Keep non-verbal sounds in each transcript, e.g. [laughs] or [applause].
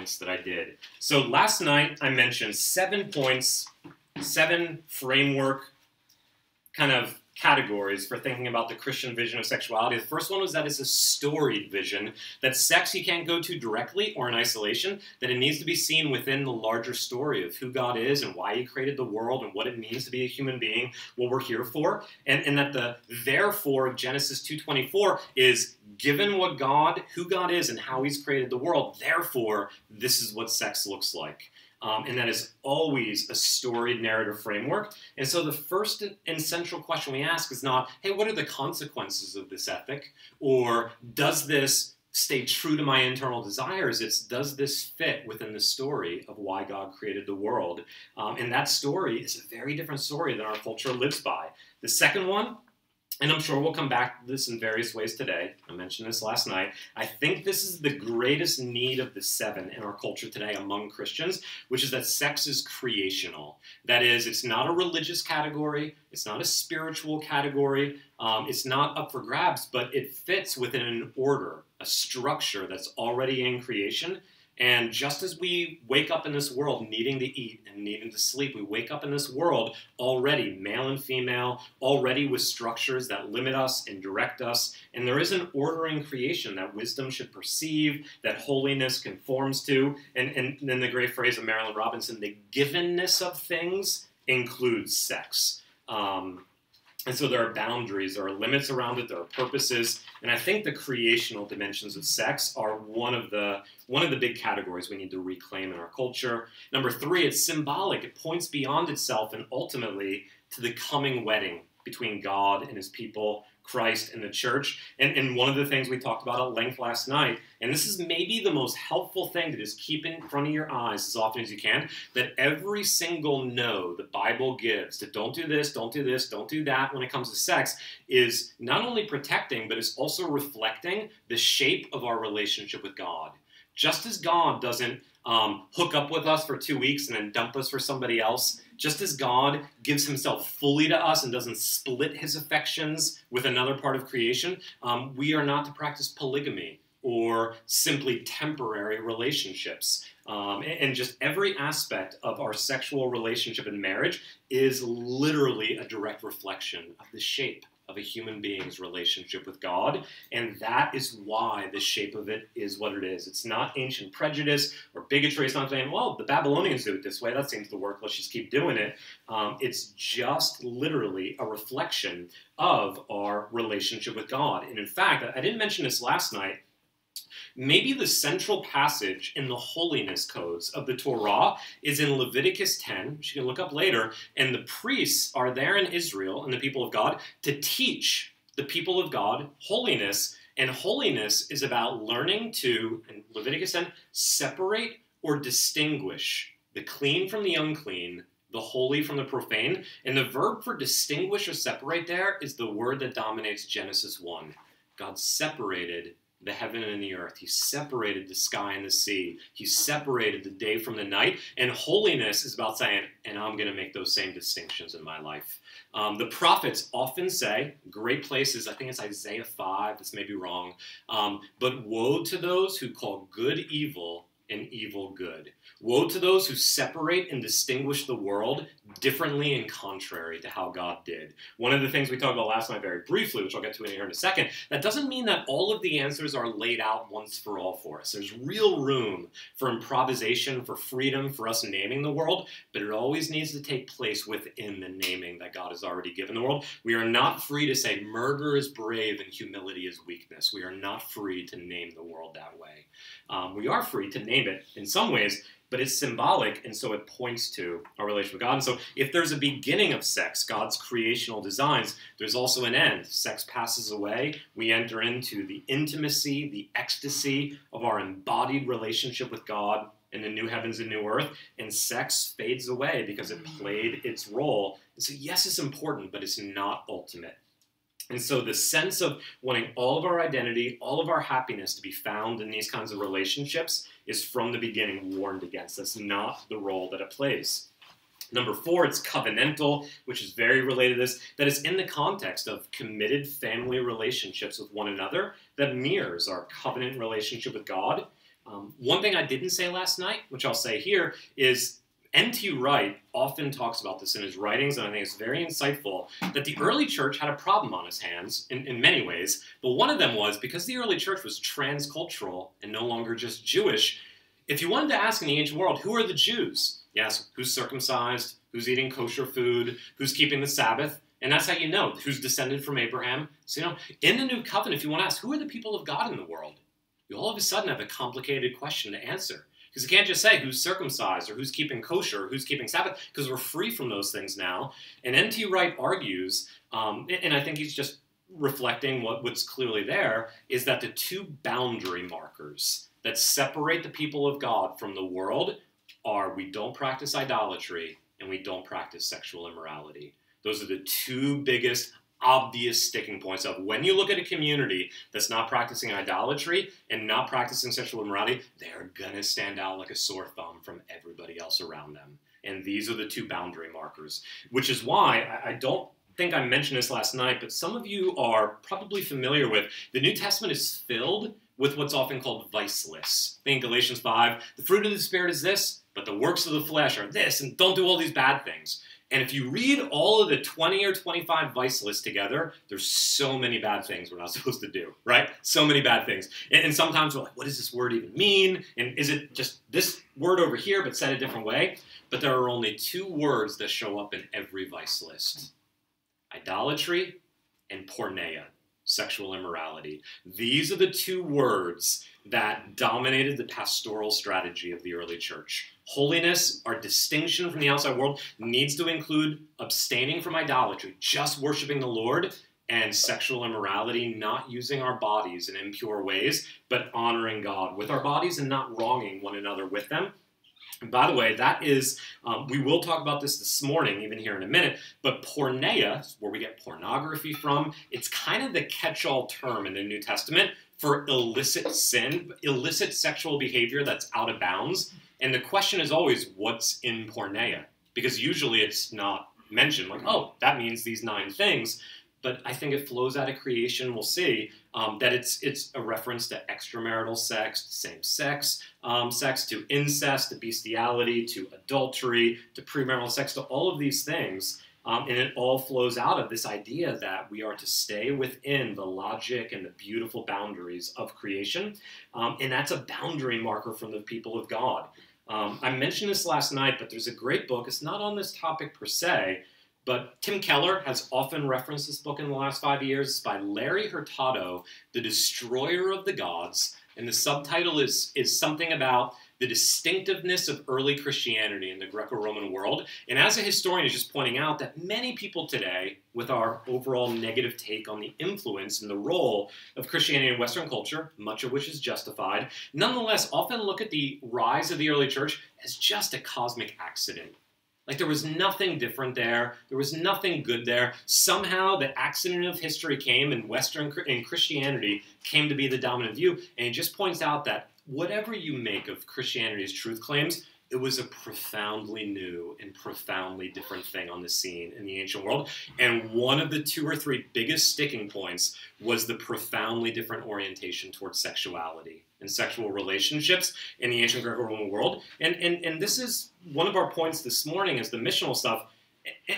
points that I did. So last night I mentioned seven points, seven framework kind of categories for thinking about the Christian vision of sexuality. The first one was that it's a storied vision, that sex you can't go to directly or in isolation, that it needs to be seen within the larger story of who God is and why He created the world and what it means to be a human being, what we're here for, and, and that the therefore of Genesis 2.24 is given what God, who God is and how He's created the world, therefore this is what sex looks like. Um, and that is always a storied narrative framework. And so the first and central question we ask is not, hey, what are the consequences of this ethic? Or does this stay true to my internal desires? It's does this fit within the story of why God created the world? Um, and that story is a very different story than our culture lives by. The second one and I'm sure we'll come back to this in various ways today. I mentioned this last night. I think this is the greatest need of the seven in our culture today among Christians, which is that sex is creational. That is, it's not a religious category, it's not a spiritual category, um, it's not up for grabs, but it fits within an order, a structure that's already in creation and just as we wake up in this world needing to eat and needing to sleep, we wake up in this world already, male and female, already with structures that limit us and direct us. And there is an order in creation that wisdom should perceive, that holiness conforms to. And, and then the great phrase of Marilynne Robinson the givenness of things includes sex. Um, and so there are boundaries, there are limits around it, there are purposes, and I think the creational dimensions of sex are one of the one of the big categories we need to reclaim in our culture. Number three, it's symbolic. It points beyond itself and ultimately to the coming wedding between God and his people Christ and the church. And, and one of the things we talked about at length last night, and this is maybe the most helpful thing to just keep in front of your eyes as often as you can, that every single no the Bible gives to don't do this, don't do this, don't do that when it comes to sex is not only protecting, but is also reflecting the shape of our relationship with God. Just as God doesn't um, hook up with us for two weeks and then dump us for somebody else, just as God gives himself fully to us and doesn't split his affections with another part of creation, um, we are not to practice polygamy or simply temporary relationships. Um, and, and, just every aspect of our sexual relationship and marriage is literally a direct reflection of the shape of a human being's relationship with God, and that is why the shape of it is what it is. It's not ancient prejudice or bigotry. It's not saying, well, the Babylonians do it this way. That seems to work. Let's just keep doing it. Um, it's just literally a reflection of our relationship with God. And in fact, I didn't mention this last night. Maybe the central passage in the holiness codes of the Torah is in Leviticus 10, which you can look up later, and the priests are there in Israel and the people of God to teach the people of God holiness. And holiness is about learning to, in Leviticus 10, separate or distinguish the clean from the unclean, the holy from the profane. And the verb for distinguish or separate there is the word that dominates Genesis 1. God separated the heaven and the earth. He separated the sky and the sea. He separated the day from the night. And holiness is about saying, and I'm going to make those same distinctions in my life. Um, the prophets often say, great places, I think it's Isaiah 5, this may be wrong, um, but woe to those who call good evil and evil good. Woe to those who separate and distinguish the world differently and contrary to how God did. One of the things we talked about last night very briefly, which I'll get to in here in a second, that doesn't mean that all of the answers are laid out once for all for us. There's real room for improvisation, for freedom, for us naming the world, but it always needs to take place within the naming that God has already given the world. We are not free to say murder is brave and humility is weakness. We are not free to name the world that way. Um, we are free to name it in some ways but it's symbolic, and so it points to our relationship with God. And so, if there's a beginning of sex, God's creational designs, there's also an end. Sex passes away. We enter into the intimacy, the ecstasy of our embodied relationship with God in the new heavens and new earth, and sex fades away because it played its role. And so, yes, it's important, but it's not ultimate. And so the sense of wanting all of our identity, all of our happiness to be found in these kinds of relationships is from the beginning warned against. That's not the role that it plays. Number four, it's covenantal, which is very related to this, that is in the context of committed family relationships with one another that mirrors our covenant relationship with God. Um, one thing I didn't say last night, which I'll say here, is N.T. Wright often talks about this in his writings, and I think it's very insightful that the early church had a problem on its hands in, in many ways. But one of them was because the early church was transcultural and no longer just Jewish, if you wanted to ask in the ancient world, who are the Jews? Yes, who's circumcised, who's eating kosher food, who's keeping the Sabbath, and that's how you know who's descended from Abraham. So, you know, in the new covenant, if you want to ask, who are the people of God in the world? You all of a sudden have a complicated question to answer. Because you can't just say who's circumcised or who's keeping kosher or who's keeping Sabbath, because we're free from those things now. And N.T. Wright argues, um, and I think he's just reflecting what, what's clearly there, is that the two boundary markers that separate the people of God from the world are we don't practice idolatry and we don't practice sexual immorality. Those are the two biggest obvious sticking points of when you look at a community that's not practicing idolatry and not practicing sexual immorality, they're going to stand out like a sore thumb from everybody else around them. And these are the two boundary markers, which is why I, I don't think I mentioned this last night, but some of you are probably familiar with the New Testament is filled with what's often called vice lists. In Galatians 5, the fruit of the Spirit is this, but the works of the flesh are this, and don't do all these bad things. And if you read all of the 20 or 25 vice lists together, there's so many bad things we're not [laughs] supposed to do, right? So many bad things. And, sometimes we're like, what does this word even mean? And is it just this word over here but said a different way? But there are only two words that show up in every vice list idolatry and porneia, sexual immorality. These are the two words that dominated the pastoral strategy of the early church. Holiness, our distinction from the outside world, needs to include abstaining from idolatry, just worshiping the Lord, and sexual immorality, not using our bodies in impure ways, but honoring God with our bodies and not wronging one another with them. And by the way, that is, um, we will talk about this this morning, even here in a minute, but porneia, where we get pornography from, it's kind of the catch all term in the New Testament for illicit sin, illicit sexual behavior that's out of bounds. And the question is always, what's in porneia? Because usually it's not mentioned, like, oh, that means these nine things. But I think it flows out of creation. We'll see um, that it's it's a reference to extramarital sex, same sex um, sex, to incest, to bestiality, to adultery, to premarital sex, to all of these things. Um, and it all flows out of this idea that we are to stay within the logic and the beautiful boundaries of creation. Um, and that's a boundary marker from the people of God. Um, I mentioned this last night, but there's a great book. It's not on this topic per se, but Tim Keller has often referenced this book in the last five years. It's by Larry Hurtado, The Destroyer of the Gods. And the subtitle is, is something about the distinctiveness of early Christianity in the Greco Roman world. And as a historian, is just pointing out that many people today, with our overall negative take on the influence and the role of Christianity in Western culture, much of which is justified, nonetheless often look at the rise of the early church as just a cosmic accident. Like there was nothing different there. There was nothing good there. Somehow the accident of history came and Western and Christianity came to be the dominant view. And it just points out that whatever you make of Christianity's truth claims, it was a profoundly new and profoundly different thing on the scene in the ancient world. And one of the two or three biggest sticking points was the profoundly different orientation towards sexuality and sexual relationships in the ancient Greco-Roman world. And, and, and this is one of our points this morning is the missional stuff.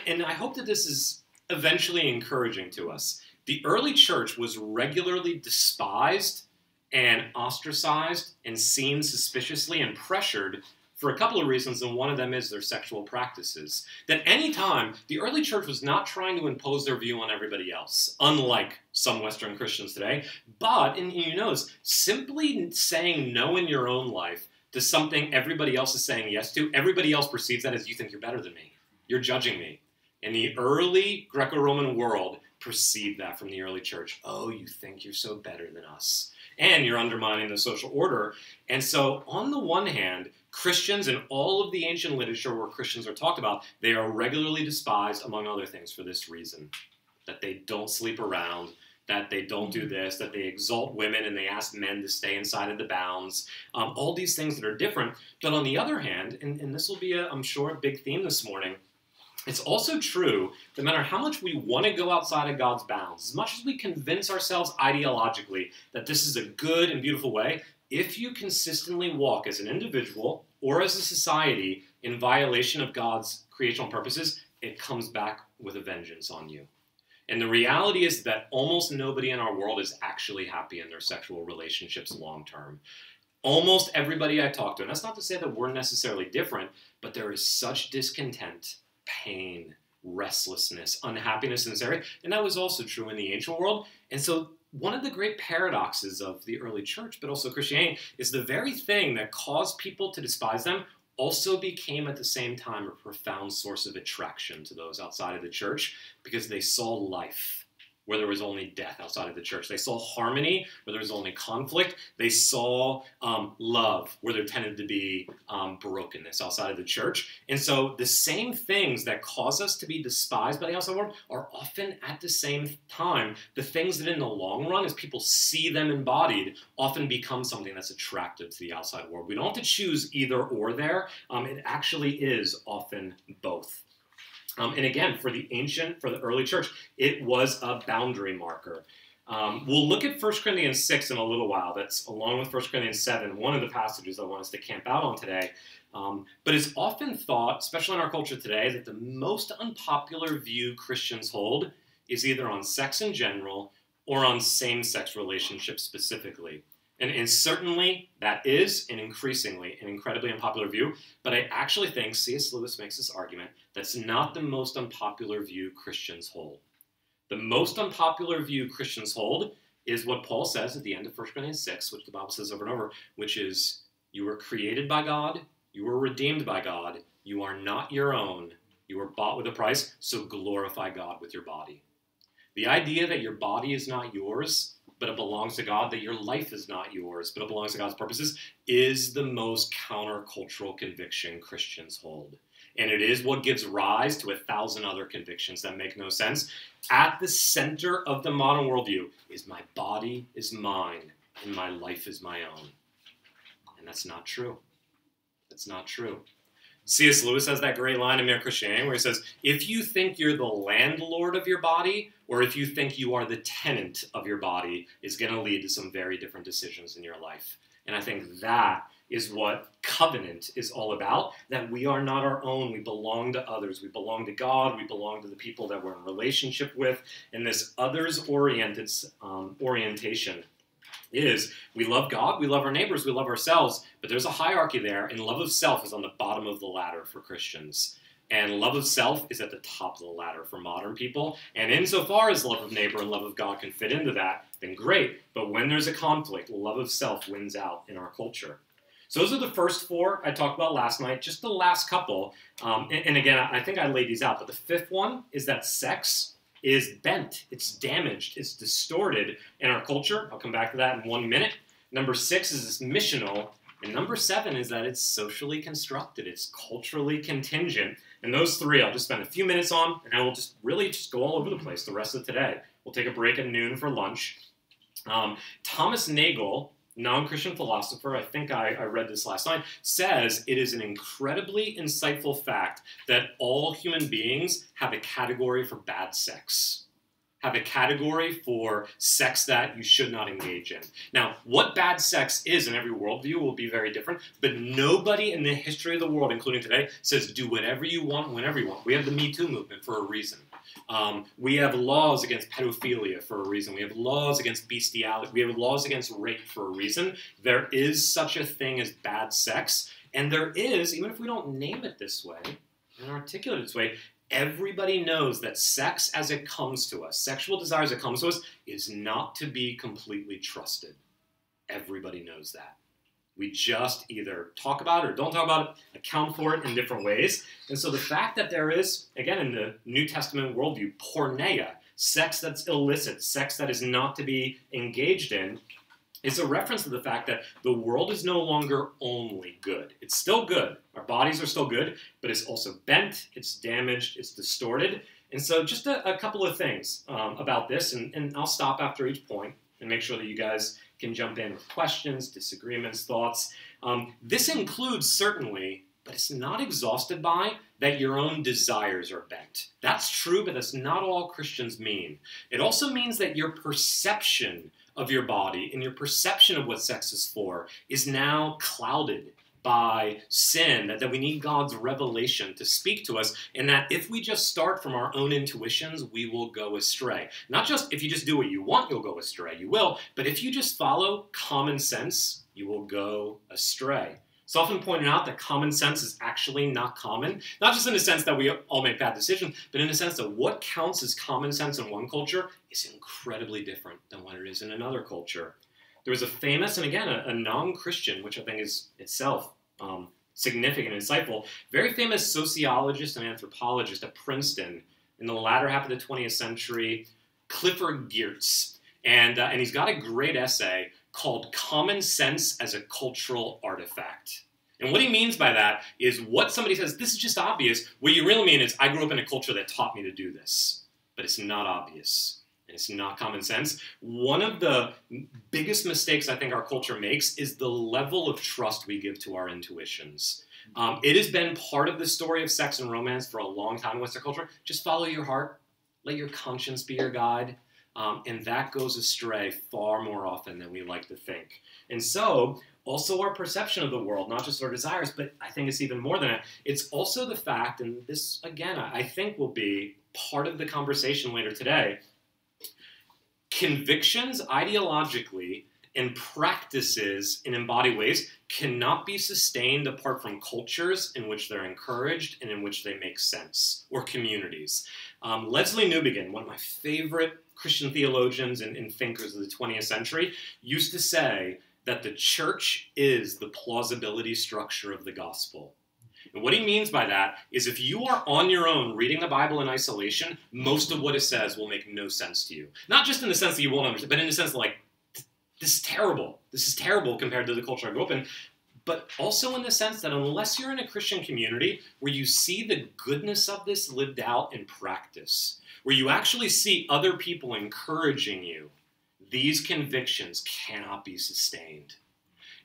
And I hope that this is eventually encouraging to us. The early church was regularly despised and ostracized and seen suspiciously and pressured for a couple of reasons, and one of them is their sexual practices. That any time the early church was not trying to impose their view on everybody else, unlike some Western Christians today, but, and you notice, simply saying no in your own life to something everybody else is saying yes to, everybody else perceives that as you think you're better than me. You're judging me. In the early Greco Roman world, perceived that from the early church. Oh, you think you're so better than us. And you're undermining the social order. And so, on the one hand, Christians in all of the ancient literature where Christians are talked about, they are regularly despised, among other things, for this reason that they don't sleep around, that they don't do mm-hmm. this, that they exalt women and they ask men to stay inside of the bounds, um, all these things that are different. But on the other hand, and, and this will be, a, I'm sure, a big theme this morning, it's also true that no matter how much we want to go outside of God's bounds, as much as we convince ourselves ideologically that this is a good and beautiful way, if you consistently walk as an individual or as a society in violation of God's creational purposes, it comes back with a vengeance on you. And the reality is that almost nobody in our world is actually happy in their sexual relationships long term. Almost everybody I talk to, and that's not to say that we're necessarily different, but there is such discontent, pain, restlessness, unhappiness in this area. And that was also true in the ancient world. And so, one of the great paradoxes of the early church, but also Christianity, is the very thing that caused people to despise them also became at the same time a profound source of attraction to those outside of the church because they saw life where there was only death outside of the church. They saw harmony where there was only conflict. They saw um, love where there tended to be um, brokenness outside of the church. And so the same things that cause us to be despised by the outside world are often at the same time the things that in the long run, as people see them embodied, often become something that's attractive to the outside world. We don't have to choose either or there. Um, it actually is often both. Um, and again, for the ancient, for the early church, it was a boundary marker. Um, we'll look at 1 Corinthians 6 in a little while. That's along with 1 Corinthians 7, one of the passages I want us to camp out on today. Um, but it's often thought, especially in our culture today, that the most unpopular view Christians hold is either on sex in general or on same sex relationships specifically. And, and, certainly that is, and increasingly, an incredibly unpopular view. But I actually think C.S. Lewis makes this argument that's not the most unpopular view Christians hold. The most unpopular view Christians hold is what Paul says at the end of 1 Corinthians 6, which the Bible says over and over, which is, You were created by God, you were redeemed by God, you are not your own, you were bought with a price, so glorify God with your body. The idea that your body is not yours but it belongs to God, that your life is not yours, but it belongs to God's purposes, is the most countercultural conviction Christians hold. And it is what gives rise to a thousand other convictions that make no sense. At the center of the modern worldview is my body is mine and my life is my own. And that's not true. That's not true. C.S. Lewis has that great line in Mere Christianity where he says, If you think you're the landlord of your body, or if you think you are the tenant of your body, is going to lead to some very different decisions in your life. And I think that is what covenant is all about that we are not our own. We belong to others. We belong to God. We belong to the people that we're in relationship with. And this others oriented um, orientation is we love God, we love our neighbors, we love ourselves, but there's a hierarchy there, and love of self is on the bottom of the ladder for Christians. And love of self is at the top of the ladder for modern people. And insofar as love of neighbor and love of God can fit into that, then great. But when there's a conflict, love of self wins out in our culture. So those are the first four I talked about last night. Just the last couple, um, and, and again, I think I laid these out. But the fifth one is that sex is bent, it's damaged, it's distorted in our culture. I'll come back to that in one minute. Number six is this missional. And number seven is that it's socially constructed, it's culturally contingent. And those three I'll just spend a few minutes on, and I will just really just go all over the place the rest of today. We'll take a break at noon for lunch. Um, Thomas Nagel non Christian philosopher, I think I, I, read this last night, says it is an incredibly insightful fact that all human beings have a category for bad sex. Have a category for sex that you should not engage in. Now, what bad sex is in every worldview will be very different, but nobody in the history of the world, including today, says do whatever you want whenever you want. We have the Me Too movement for a reason. Um, we have laws against pedophilia for a reason. We have laws against bestiality. We have laws against rape for a reason. There is such a thing as bad sex. And there is, even if we don't name it this way and articulate it this way, everybody knows that sex as it comes to us, sexual desire as it comes to us, is not to be completely trusted. Everybody knows that. We just either talk about it or don't talk about it, account for it in different ways. And so the fact that there is, again, in the New Testament worldview, porneia, sex that's illicit, sex that is not to be engaged in, is a reference to the fact that the world is no longer only good. It's still good. Our bodies are still good, but it's also bent, it's damaged, it's distorted. And so, just a, a couple of things um, about this, and, and I'll stop after each point and make sure that you guys can jump in with questions, disagreements, thoughts. Um, this includes certainly but it's not exhausted by that your own desires are bent. That's true, but that's not all Christians mean. It also means that your perception of your body and your perception of what sex is for is now clouded by sin, that, that we need God's revelation to speak to us, and that if we just start from our own intuitions, we will go astray. Not just if you just do what you want, you'll go astray, you will, but if you just follow common sense, you will go astray. It's often pointed out that common sense is actually not common, not just in the sense that we all make bad decisions, but in the sense that what counts as common sense in one culture is incredibly different than what it is in another culture. There was a famous, and again, a, a non Christian, which I think is itself um, significant and insightful, very famous sociologist and anthropologist at Princeton in the latter half of the 20th century, Clifford Geertz. And, uh, and he's got a great essay called Common Sense as a Cultural Artifact. And what he means by that is what somebody says, this is just obvious. What you really mean is, I grew up in a culture that taught me to do this, but it's not obvious. It's not common sense. One of the biggest mistakes I think our culture makes is the level of trust we give to our intuitions. Um, it has been part of the story of sex and romance for a long time in Western culture. Just follow your heart, let your conscience be your guide. Um, and that goes astray far more often than we like to think. And so, also our perception of the world, not just our desires, but I think it's even more than that. It's also the fact, and this again, I think will be part of the conversation later today. Convictions ideologically and practices in embodied ways cannot be sustained apart from cultures in which they're encouraged and in which they make sense, or communities. Um, Lesslie Newbigin, one of my favorite Christian theologians and, and thinkers of the 20th century, used to say that the church is the plausibility structure of the gospel. And what he means by that is if you are on your own reading the Bible in isolation, most of what it says will make no sense to you. Not just in the sense that you won't understand, but in the sense that, like, this is terrible. This is terrible compared to the culture I grew up in. But also in the sense that unless you're in a Christian community where you see the goodness of this lived out in practice, where you actually see other people encouraging you, these convictions cannot be sustained.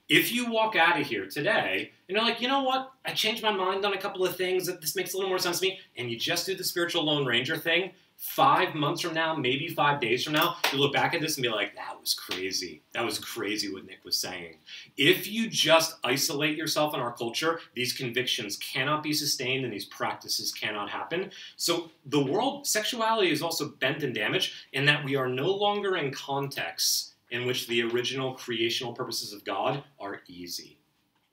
If you walk out of here today and you're like, you know what, I changed my mind on a couple of things, that this makes a little more sense to me, and you just do the spiritual Lone Ranger thing, five months from now, maybe five days from now, you look back at this and be like, that was crazy. That was crazy what Nick was saying. If you just isolate yourself in our culture, these convictions cannot be sustained and these practices cannot happen. So the world, sexuality is also bent and damaged in that we are no longer in contexts in which the original creational purposes of God are easy.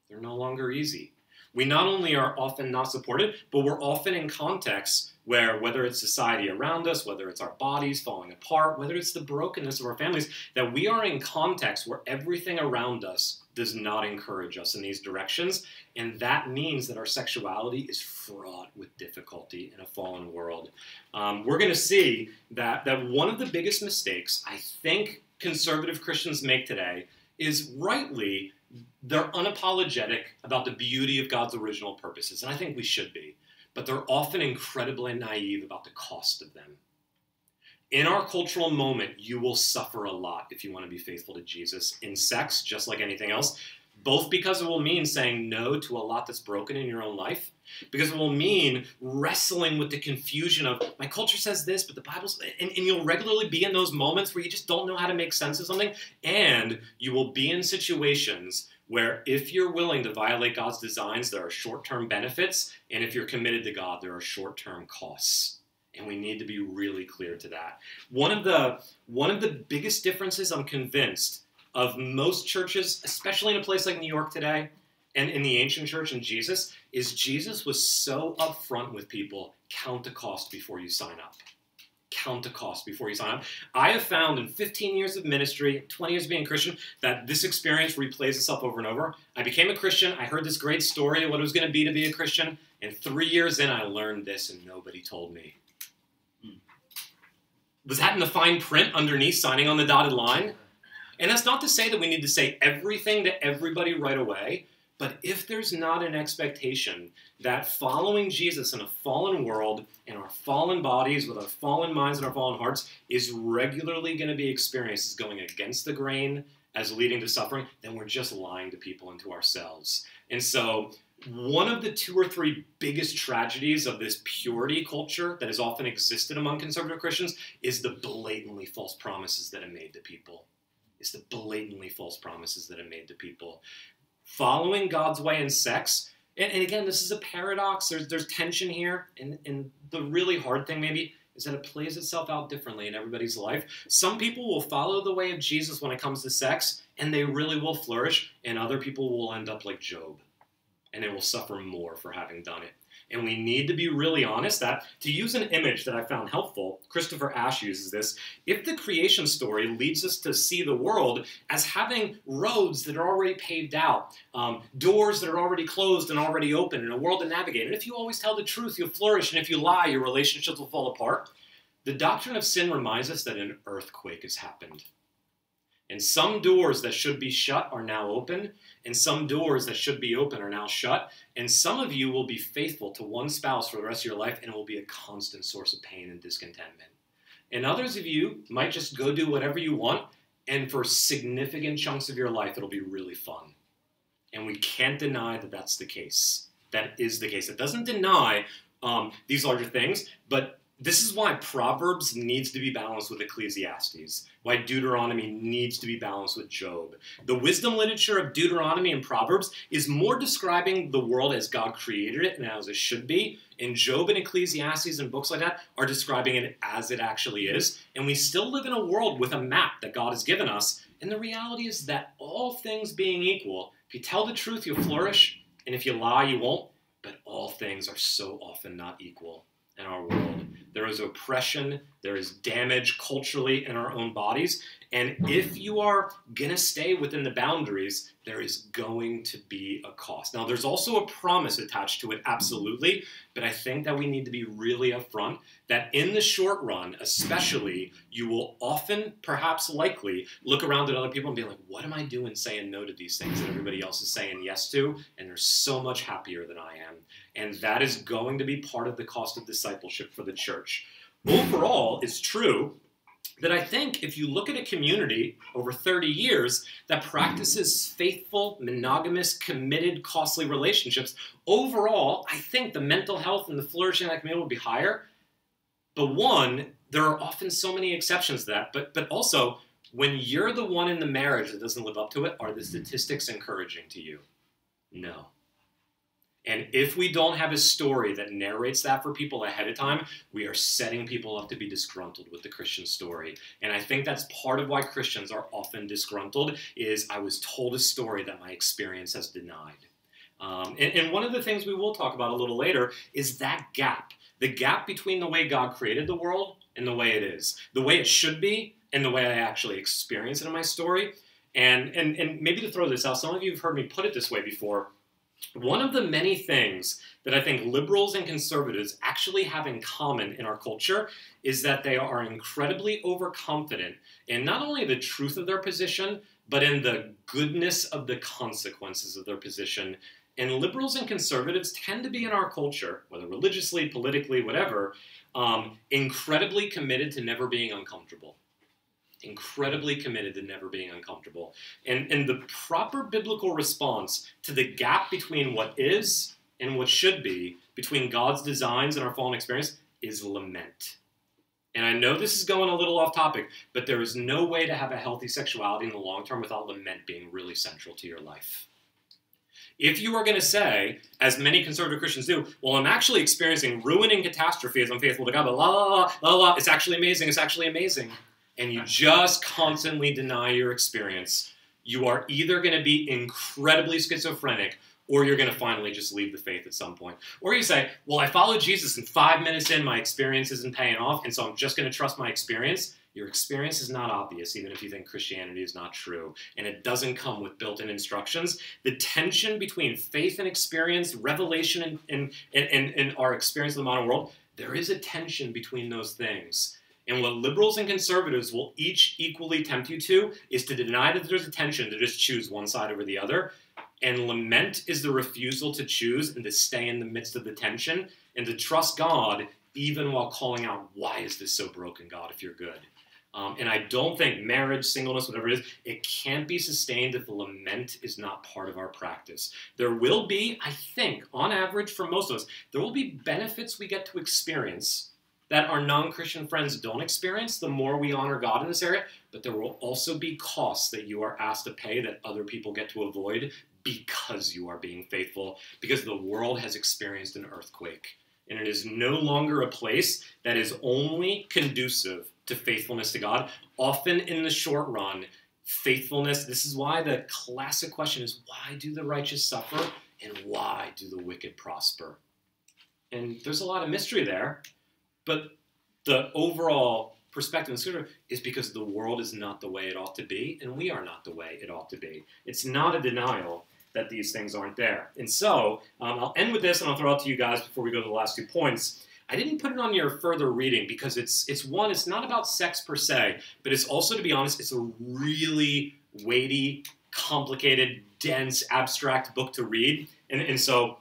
They're no longer easy. We not only are often not supported, but we're often in contexts where whether it's society around us, whether it's our bodies falling apart, whether it's the brokenness of our families, that we are in contexts where everything around us does not encourage us in these directions. And that means that our sexuality is fraught with difficulty in a fallen world. Um, we're going to see that, that one of the biggest mistakes I think conservative Christians make today is rightly they're unapologetic about the beauty of God's original purposes. And I think we should be but they're often incredibly naive about the cost of them. In our cultural moment, you will suffer a lot if you want to be faithful to Jesus in sex, just like anything else, both because it will mean saying no to a lot that's broken in your own life, because it will mean wrestling with the confusion of my culture says this, but the Bible's, and, and you'll regularly be in those moments where you just don't know how to make sense of something, and you will be in situations where if you're willing to violate God's designs, there are short term benefits, and if you're committed to God, there are short term costs. And we need to be really clear to that. One of the one of the biggest differences I'm convinced of most churches, especially in a place like New York today, and in the ancient church and Jesus, is Jesus was so upfront with people, count the cost before you sign up count the cost before you sign up. I have found in 15 years of ministry, 20 years of being a Christian, that this experience replays itself over and over. I became a Christian. I heard this great story of what it was going to be to be a Christian. And three years in, I learned this, and nobody told me. Hmm. Was that in the fine print underneath signing on the dotted line? And that's not to say that we need to say everything to everybody right away. But if there's not an expectation that following Jesus in a fallen world, in our fallen bodies, with our fallen minds and our fallen hearts, is regularly going to be experienced as going against the grain, as leading to suffering, then we're just lying to people and to ourselves. And so one of the two or three biggest tragedies of this purity culture that has often existed among conservative Christians is the blatantly false promises that are made to people. Is the blatantly false promises that are made to people. Following God's way in sex, and, and again, this is a paradox. There's there's tension here, and, and the really hard thing maybe is that it plays itself out differently in everybody's life. Some people will follow the way of Jesus when it comes to sex, and they really will flourish, and other people will end up like Job, and they will suffer more for having done it. And we need to be really honest that, to use an image that I found helpful, Christopher Ash uses this. If the creation story leads us to see the world as having roads that are already paved out, um, doors that are already closed and already open, and a world to navigate, and if you always tell the truth, you'll flourish, and if you lie, your relationships will fall apart. The doctrine of sin reminds us that an earthquake has happened. And some doors that should be shut are now open, and some doors that should be open are now shut. And some of you will be faithful to one spouse for the rest of your life, and it will be a constant source of pain and discontentment. And others of you might just go do whatever you want, and for significant chunks of your life, it'll be really fun. And we can't deny that that's the case. That is the case. It doesn't deny um, these larger things, but this is why Proverbs needs to be balanced with Ecclesiastes, why Deuteronomy needs to be balanced with Job. The wisdom literature of Deuteronomy and Proverbs is more describing the world as God created it and as it should be. And Job and Ecclesiastes and books like that are describing it as it actually is. And we still live in a world with a map that God has given us. And the reality is that all things being equal, if you tell the truth, you'll flourish. And if you lie, you won't. But all things are so often not equal in our world. There is oppression, there is damage culturally in our own bodies. And if you are going to stay within the boundaries, there is going to be a cost. Now, there's also a promise attached to it, absolutely. But I think that we need to be really upfront that in the short run, especially, you will often, perhaps likely, look around at other people and be like, what am I doing saying no to these things that everybody else is saying yes to? And they're so much happier than I am. And that is going to be part of the cost of discipleship for the church. Overall, it's true that I think if you look at a community over 30 years that practices faithful, monogamous, committed, costly relationships, overall, I think the mental health and the flourishing of that community will be higher. But one, there are often so many exceptions to that, but, but also, when you're the one in the marriage that doesn't live up to it, are the statistics encouraging to you? No. And if we don't have a story that narrates that for people ahead of time, we are setting people up to be disgruntled with the Christian story. And I think that's part of why Christians are often disgruntled is I was told a story that my experience has denied. Um, and, and one of the things we will talk about a little later is that gap. The gap between the way God created the world and the way it is. The way it should be and the way I actually experience it in my story. And, and, and maybe to throw this out, some of you have heard me put it this way before one of the many things that I think liberals and conservatives actually have in common in our culture is that they are incredibly overconfident in not only the truth of their position, but in the goodness of the consequences of their position. And liberals and conservatives tend to be in our culture, whether religiously, politically, whatever, um, incredibly committed to never being uncomfortable incredibly committed to never being uncomfortable. And, and the proper biblical response to the gap between what is and what should be, between God's designs and our fallen experience, is lament. And I know this is going a little off topic, but there is no way to have a healthy sexuality in the long term without lament being really central to your life. If you are going to say, as many conservative Christians do, well, I'm actually experiencing ruin and catastrophe as I'm faithful to God, but la la la la la, it's actually amazing, it's actually amazing and you just constantly deny your experience, you are either going to be incredibly schizophrenic or you're going to finally just leave the faith at some point. Or you say, well, I followed Jesus and five minutes in, my experience isn't paying off, and so I'm just going to trust my experience. Your experience is not obvious, even if you think Christianity is not true, and it doesn't come with built in instructions. The tension between faith and experience, revelation and, and, and, and our experience of the modern world, there is a tension between those things. And what liberals and conservatives will each equally tempt you to is to deny that there's a tension to just choose one side over the other. And lament is the refusal to choose and to stay in the midst of the tension and to trust God even while calling out, Why is this so broken, God, if you're good? Um, and I don't think marriage, singleness, whatever it is, it can't be sustained if the lament is not part of our practice. There will be, I think, on average for most of us, there will be benefits we get to experience that our non Christian friends don't experience the more we honor God in this area, but there will also be costs that you are asked to pay that other people get to avoid because you are being faithful, because the world has experienced an earthquake. And it is no longer a place that is only conducive to faithfulness to God. Often in the short run, faithfulness, this is why the classic question is why do the righteous suffer and why do the wicked prosper? And there's a lot of mystery there, but the overall perspective is because the world is not the way it ought to be, and we are not the way it ought to be. It's not a denial that these things aren't there. And so um, I'll end with this, and I'll throw it to you guys before we go to the last two points. I didn't put it on your further reading because it's it's one, it's not about sex per se, but it's also, to be honest, it's a really weighty, complicated, dense, abstract book to read. And, and so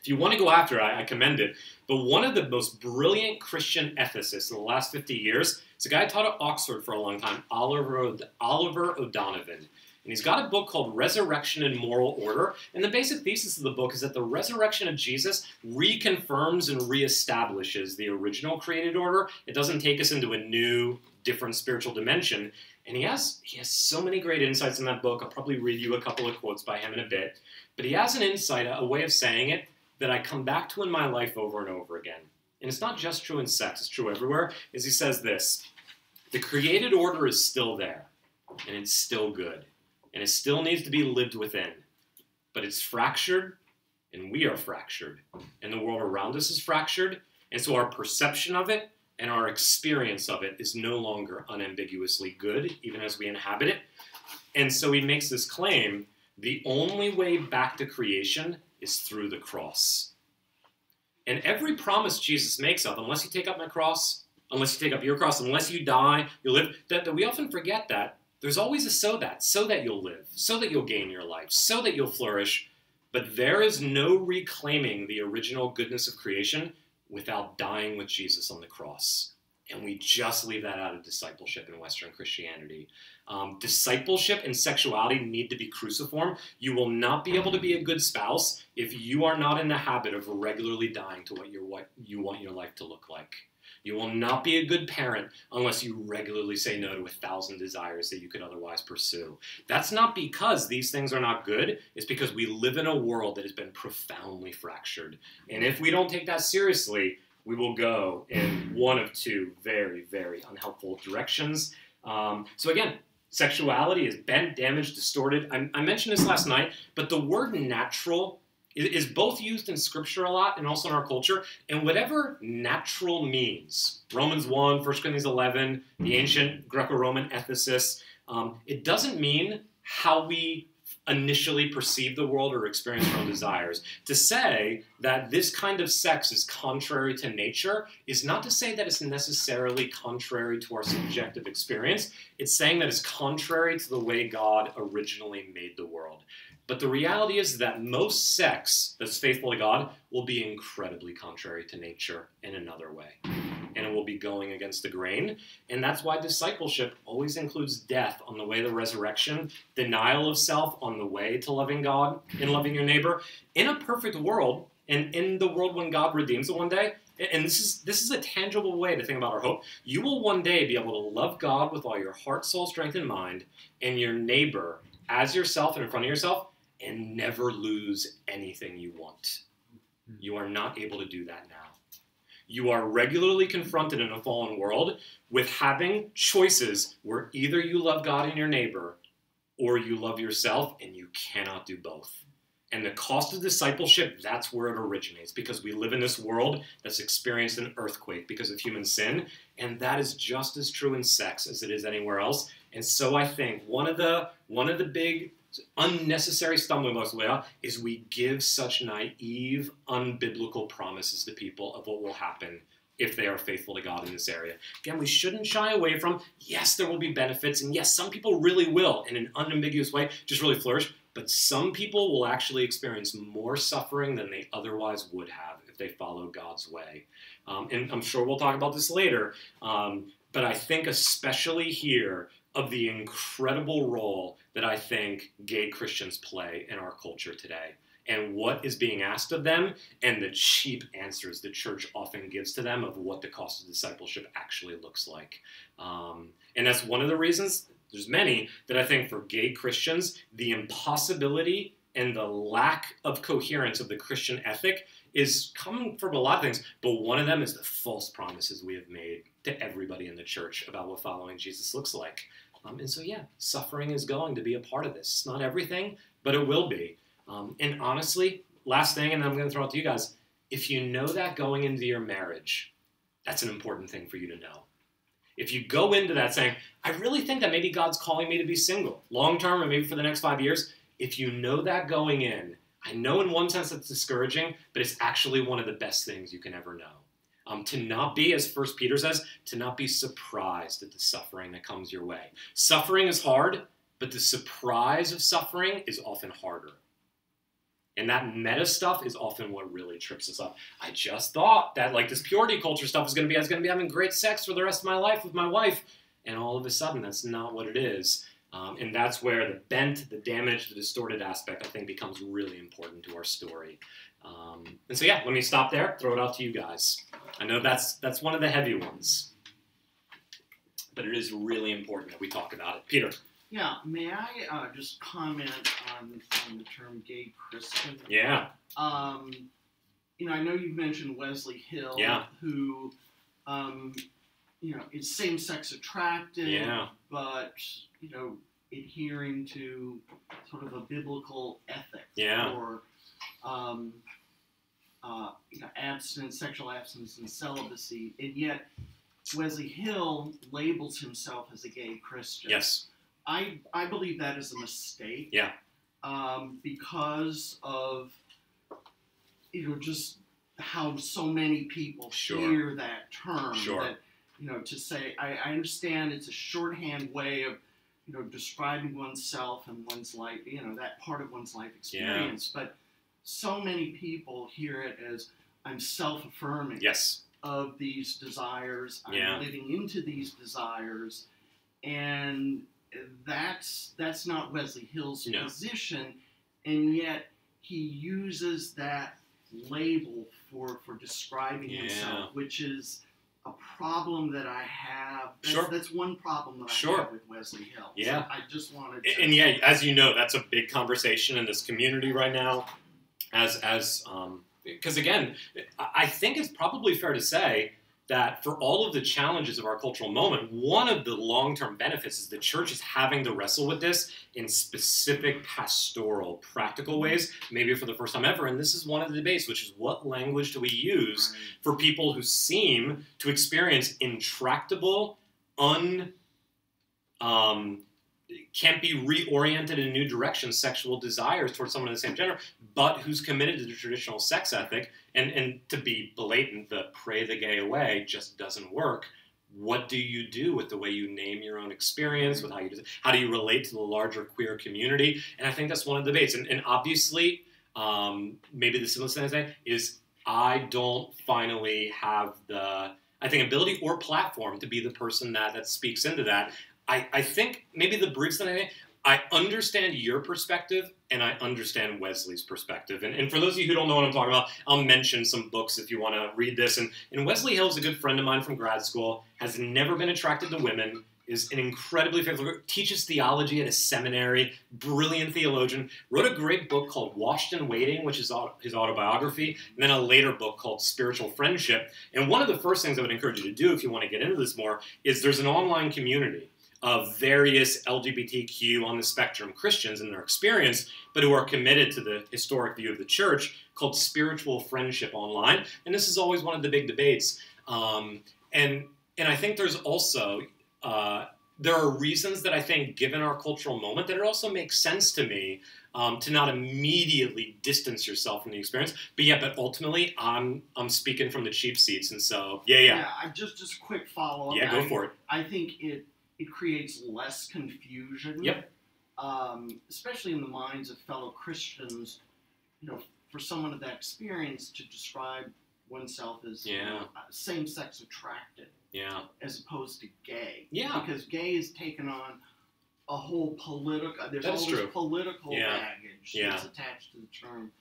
if you want to go after it, I, commend it. But one of the most brilliant Christian ethicists in the last 50 years is a guy I taught at Oxford for a long time, Oliver, Oliver O'Donovan. And he's got a book called Resurrection and Moral Order. And the basic thesis of the book is that the resurrection of Jesus reconfirms and reestablishes the original created order. It doesn't take us into a new, different spiritual dimension. And he has he has so many great insights in that book. I'll probably read you a couple of quotes by him in a bit. But he has an insight, a way of saying it that I come back to in my life over and over again. And it's not just true in sex, it's true everywhere, is he says this. The created order is still there, and it's still good and it still needs to be lived within. But it's fractured, and we are fractured, and the world around us is fractured, and so our perception of it and our experience of it is no longer unambiguously good, even as we inhabit it. And so he makes this claim the only way back to creation is through the cross. And every promise Jesus makes of, unless you take up my cross, unless you take up your cross, unless you die, you live, that, that we often forget that there's always a so that, so that you'll live, so that you'll gain your life, so that you'll flourish. But there is no reclaiming the original goodness of creation without dying with Jesus on the cross. And we just leave that out of discipleship in Western Christianity. Um, discipleship and sexuality need to be cruciform. You will not be able to be a good spouse if you are not in the habit of regularly dying to what, what you want your life to look like. You will not be a good parent unless you regularly say no to a thousand desires that you could otherwise pursue. That's not because these things are not good, it's because we live in a world that has been profoundly fractured. And if we don't take that seriously, we will go in one of two very, very unhelpful directions. Um, so, again, sexuality is bent, damaged, distorted. I, I mentioned this last night, but the word natural is both used in scripture a lot and also in our culture. And whatever natural means, Romans 1, 1 Corinthians 11, the ancient Greco Roman ethicists, um, it doesn't mean how we initially perceive the world or experience our own desires. To say that this kind of sex is contrary to nature is not to say that it's necessarily contrary to our subjective experience. It's saying that it's contrary to the way God originally made the world. But the reality is that most sex that's faithful to God will be incredibly contrary to nature in another way. And it will be going against the grain. And that's why discipleship always includes death on the way to resurrection, denial of self on the way to loving God and loving your neighbor. In a perfect world, and in the world when God redeems it one day, and this is this is a tangible way to think about our hope. You will one day be able to love God with all your heart, soul, strength, and mind, and your neighbor as yourself and in front of yourself and never lose anything you want. Hmm. You are not able to do that now. You are regularly confronted in a fallen world with having choices where either you love God and your neighbor or you love yourself, and you cannot do both. And the cost of discipleship, that's where it originates because we live in this world that's experienced an earthquake because of human sin. And that is just as true in sex as it is anywhere else. And so I think one of the one of the big unnecessary stumbling blocks, Leah, is we give such naive, unbiblical promises to people of what will happen if they are faithful to God in this area. Again, we shouldn't shy away from, yes, there will be benefits, and yes, some people really will, in an unambiguous way, just really flourish, but some people will actually experience more suffering than they otherwise would have if they followed God's way. Um, and I'm sure we'll talk about this later, um, but I think especially here of the incredible role that I think gay Christians play in our culture today and what is being asked of them and the cheap answers the church often gives to them of what the cost of discipleship actually looks like. Um, and that's one of the reasons, there's many, that I think for gay Christians, the impossibility and the lack of coherence of the Christian ethic is coming from a lot of things, but one of them is the false promises we have made to everybody in the church about what following Jesus looks like. Um, and so, yeah, suffering is going to be a part of this. It's not everything, but it will be. Um, and honestly, last thing, and I'm going to throw it to you guys if you know that going into your marriage, that's an important thing for you to know. If you go into that saying, I really think that maybe God's calling me to be single, long term, or maybe for the next five years, if you know that going in, I know in one sense it's discouraging, but it's actually one of the best things you can ever know. Um, to not be, as First Peter says, to not be surprised at the suffering that comes your way. Suffering is hard, but the surprise of suffering is often harder. And that meta stuff is often what really trips us up. I just thought that like this purity culture stuff is going to be I was going to be having great sex for the rest of my life with my wife, and all of a sudden that's not what it is. Um, and that's where the bent, the damage, the distorted aspect I think becomes really important to our story. Um, and so yeah, let me stop there. Throw it out to you guys. I know that's that's one of the heavy ones, but it is really important that we talk about it. Peter. Yeah, may I uh, just comment on, on the term gay Christian? Yeah. Um, you know, I know you've mentioned Wesley Hill, Yeah. who, um, you know, is same-sex attracted, Yeah. but you know, adhering to sort of a biblical ethic Yeah. or, um, uh, you know, abstinence, sexual abstinence, and celibacy, and yet Wesley Hill labels himself as a gay Christian. Yes. I I believe that is a mistake. Yeah. Um, because of you know just how so many people Sure. hear that term. Sure. That you know to say I, I understand it's a shorthand way of you know describing oneself and one's life. You know that part of one's life experience. But so many people hear it as I'm self-affirming Yes. of these desires. I'm Yeah. living into these desires, and that's that's not Wesley Hill's No. position, and yet he uses that label for for describing Yeah. himself, which is a problem that I have. That's, Sure. that's one problem that I Sure. have with Wesley Hill. Yeah. So I just wanted to. and yeah, as you know, that's a big conversation in this community right now. As as um, because again, I think it's probably fair to say that for all of the challenges of our cultural moment, one of the long term benefits is the church is having to wrestle with this in specific pastoral, practical ways, maybe for the first time ever. And this is one of the debates, which is what language do we use for people who seem to experience intractable, un um, can't be reoriented in new directions sexual desires towards someone of the same gender, but who's committed to the traditional sex ethic. And, and to be blatant, the pray the gay away just doesn't work. What do you do with the way you name your own experience, with how you how do you relate to the larger queer community? And I think that's one of the debates. And, and obviously, um, maybe the simplest thing to say is I don't finally have the I think ability or platform to be the person that that speaks into that. I, I think maybe the briefs that I think I understand your perspective and I understand Wesley's perspective. And, and for those of you who don't know what I'm talking about, I'll mention some books if you want to read this. And, and Wesley Hill is a good friend of mine from grad school, has never been attracted to women, is an incredibly faithful, teaches theology at a seminary, brilliant theologian, wrote a great book called Washed and Waiting, which is his autobiography, and then a later book called Spiritual Friendship. And one of the first things I would encourage you to do if you want to get into this more is there's an online community of various LGBTQ on the spectrum Christians in their experience, but who are committed to the historic view of the church called Spiritual Friendship Online. And this is always one of the big debates. Um, and and I think there's also uh, there are reasons that I think, given our cultural moment, that it also makes sense to me um, to not immediately distance yourself from the experience. But yeah, but ultimately, I'm I'm speaking from the cheap seats, and so yeah, yeah, I just just quick follow up. yeah, go I- for it. I think it it creates less confusion. Yep. um, especially in the minds of fellow Christians, you know, for someone of that experience to describe oneself as Yeah. uh, same-sex attracted Yeah. as opposed to gay. Yeah. Because gay is taken on a whole political. There's That is all this true. political Yeah. baggage Yeah. that's attached to the term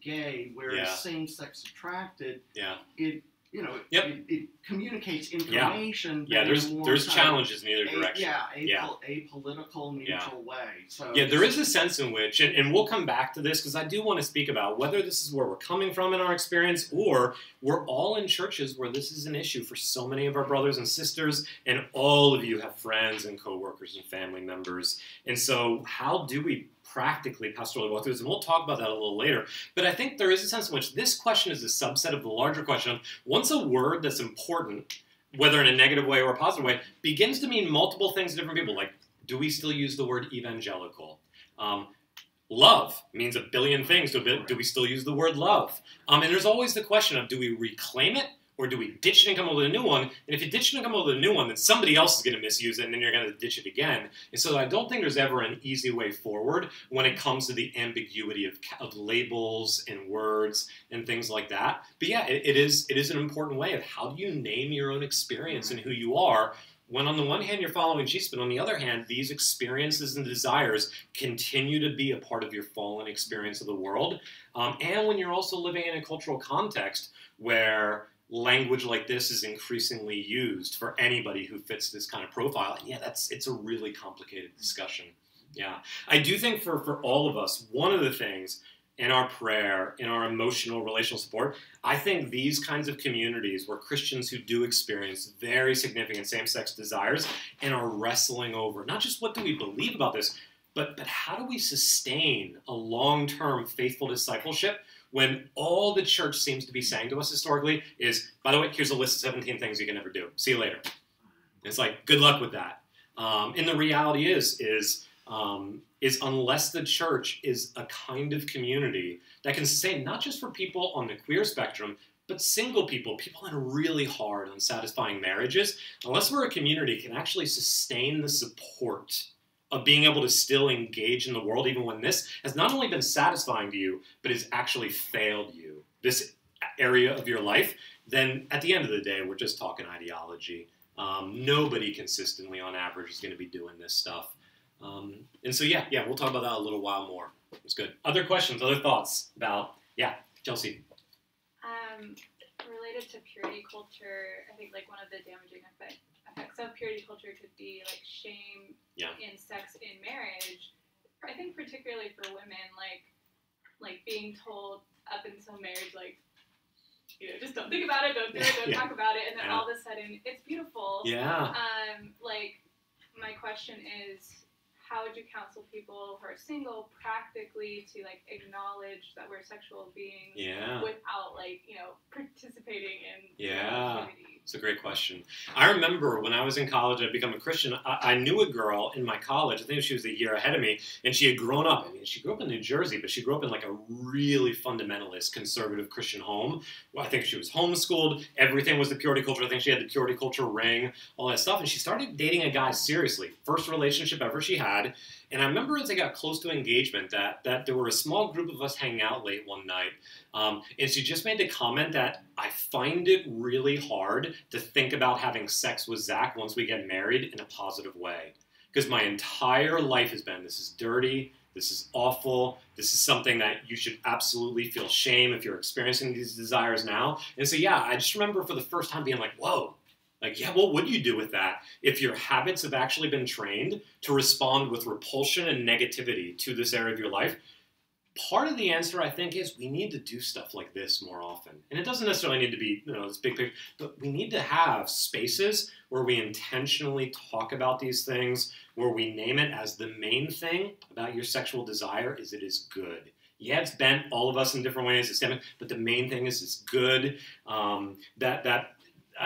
gay, whereas Yeah. same-sex attracted, Yeah. it you know it, Yep. it, it communicates information. Yeah. but There's a there's challenges in either a- direction. yeah, Yeah. a, apolitical, Yeah. neutral way. So Yeah, there is a sense in which, and, and we'll come back to this because I do want to speak about whether this is where we're coming from in our experience or we're all in churches where this is an issue for so many of our brothers and sisters, and all of you have friends and coworkers and family members. And so, how do we practically pastorally walk through this? And we'll talk about that a little later. But I think there is a sense in which this question is a subset of the larger question of once a word that's important, whether in a negative way or a positive way, begins to mean multiple things to different people. Like, do we still use the word evangelical? Um, love means a billion things. Do, do we still use the word love? Um, and there's always the question of do we reclaim it or do we ditch it and come up with a new one? And if you ditch it and come up with a new one, then somebody else is going to misuse it and then you're going to ditch it again. And so I don't think there's ever an easy way forward when it comes to the ambiguity of, of labels and words and things like that. But yeah, it, it is it is an important way of how do you name your own experience and who you are when on the one hand you're following Jesus, but on the other hand, these experiences and desires continue to be a part of your fallen experience of the world. Um, and when you're also living in a cultural context where language like this is increasingly used for anybody who fits this kind of profile, and yeah, that's it's a really complicated discussion. Yeah, I do think for for all of us, one of the things in our prayer, in our emotional relational support, I think these kinds of communities where Christians who do experience very significant same-sex desires and are wrestling over not just what do we believe about this, but but how do we sustain a long-term faithful discipleship when all the church seems to be saying to us historically is, by the way, here's a list of 17 things you can never do. See you later. It's like, good luck with that. Um, and the reality is, is um, is unless the church is a kind of community that can sustain not just for people on the queer spectrum, but single people, people in really hard, unsatisfying marriages, unless we're a community can actually sustain the support of being able to still engage in the world, even when this has not only been satisfying to you, but has actually failed you, this area of your life, then at the end of the day, we're just talking ideology. Um, nobody consistently, on average, is going to be doing this stuff. Um, and so, yeah, yeah, we'll talk about that a little while more. It's good. Other questions, other thoughts about, yeah, Chelsea. Um, related to purity culture, I think like one of the damaging effect, effects of purity culture could be like shame Yeah. in sex in marriage. I think particularly for women, like like being told up until marriage, like you know, just don't think about it, don't do it, don't [laughs] Yeah. talk about it, and then Yeah. all of a sudden it's beautiful. Yeah. Um, like my question is, how would you counsel people who are single practically to like acknowledge that we're sexual beings Yeah. without like you know participating in Yeah. It's a great question. I remember when I was in college, I'd become a Christian. I, I knew a girl in my college. I think she was a year ahead of me, and she had grown up. I mean, she grew up in New Jersey, but she grew up in like a really fundamentalist, conservative Christian home. Well, I think she was homeschooled. Everything was the purity culture. I think she had the purity culture ring, all that stuff. And she started dating a guy seriously. First relationship ever she had. And I remember as I got close to engagement that that there were a small group of us hanging out late one night, um, and she just made the comment that I find it really hard to think about having sex with Zach once we get married in a positive way. Because my entire life has been this is dirty, this is awful, this is something that you should absolutely feel shame if you're experiencing these desires now. And so, yeah, I just remember for the first time being like, whoa. Like, yeah, what would you do with that if your habits have actually been trained to respond with repulsion and negativity to this area of your life? part of the answer I think is we need to do stuff like this more often. And it doesn't necessarily need to be, you know, this big picture, but we need to have spaces where we intentionally talk about these things, where we name it as the main thing about your sexual desire is it is good. Yeah, it's bent all of us in different ways, it's different, but the main thing is it's good. Um, that that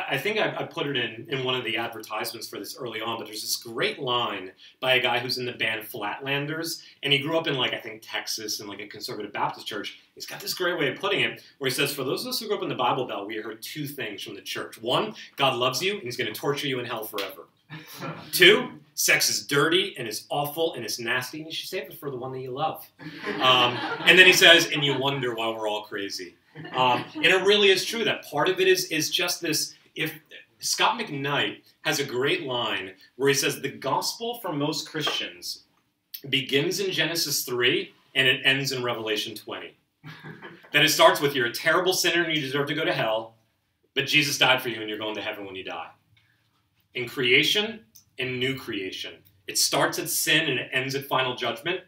I think I, I put it in, in one of the advertisements for this early on, but there's this great line by a guy who's in the band Flatlanders, and he grew up in like I think Texas in like a conservative Baptist church. He's got this great way of putting it, where he says, "For those of us who grew up in the Bible Belt, we heard two things from the church. One, God loves you, and He's going to torture you in hell forever. [laughs] Two, sex is dirty and it's awful and it's nasty, and you should save it for the one that you love. Um, and then he says, and you wonder why we're all crazy. Um, and it really is true that part of it is is just this. If Scot McKnight has a great line where he says the gospel for most Christians begins in Genesis three and it ends in Revelation twenty. [laughs] that it starts with you're a terrible sinner and you deserve to go to hell, but Jesus died for you and you're going to heaven when you die. In creation and new creation, it starts at sin and it ends at final judgment.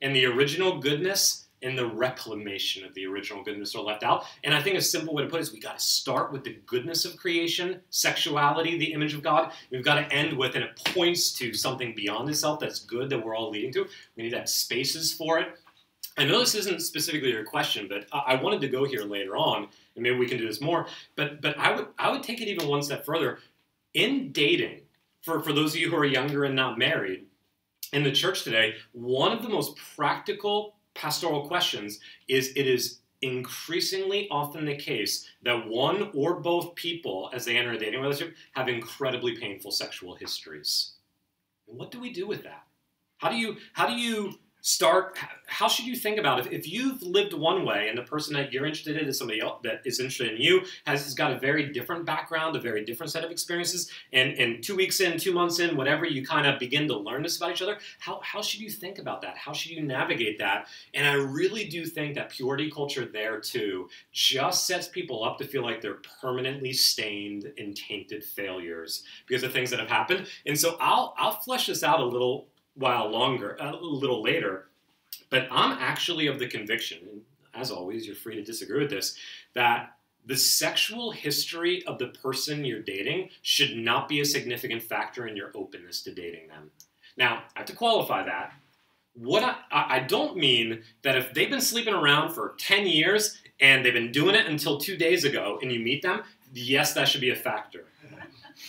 And the original goodness and the reclamation of the original goodness are left out. And I think a simple way to put it is we got to start with the goodness of creation, sexuality, the image of God. We've got to end with, and it points to something beyond itself that's good that we're all leading to. We need to have spaces for it. I know this isn't specifically your question, but I wanted to go here later on, and maybe we can do this more. But but I would I would take it even one step further. In dating, for, for those of you who are younger and not married, in the church today, one of the most practical pastoral questions is it is increasingly often the case that one or both people, as they enter a dating relationship, have incredibly painful sexual histories. And what do we do with that? How do you how do you start how should you think about it if you've lived one way and the person that you're interested in is somebody else that is interested in you has, has got a very different background a very different set of experiences and and two weeks in two months in whatever you kind of begin to learn this about each other how, how should you think about that? How should you navigate that? And i really do think that purity culture there too just sets people up to feel like they're permanently stained and tainted failures because of things that have happened. And so i'll i'll flesh this out a little while longer, a little later. But I'm actually of the conviction, and as always, you're free to disagree with this, that the sexual history of the person you're dating should not be a significant factor in your openness to dating them. Now, I have to qualify that. What I, I don't mean that if they've been sleeping around for 10 years and they've been doing it until two days ago and you meet them, yes, that should be a factor.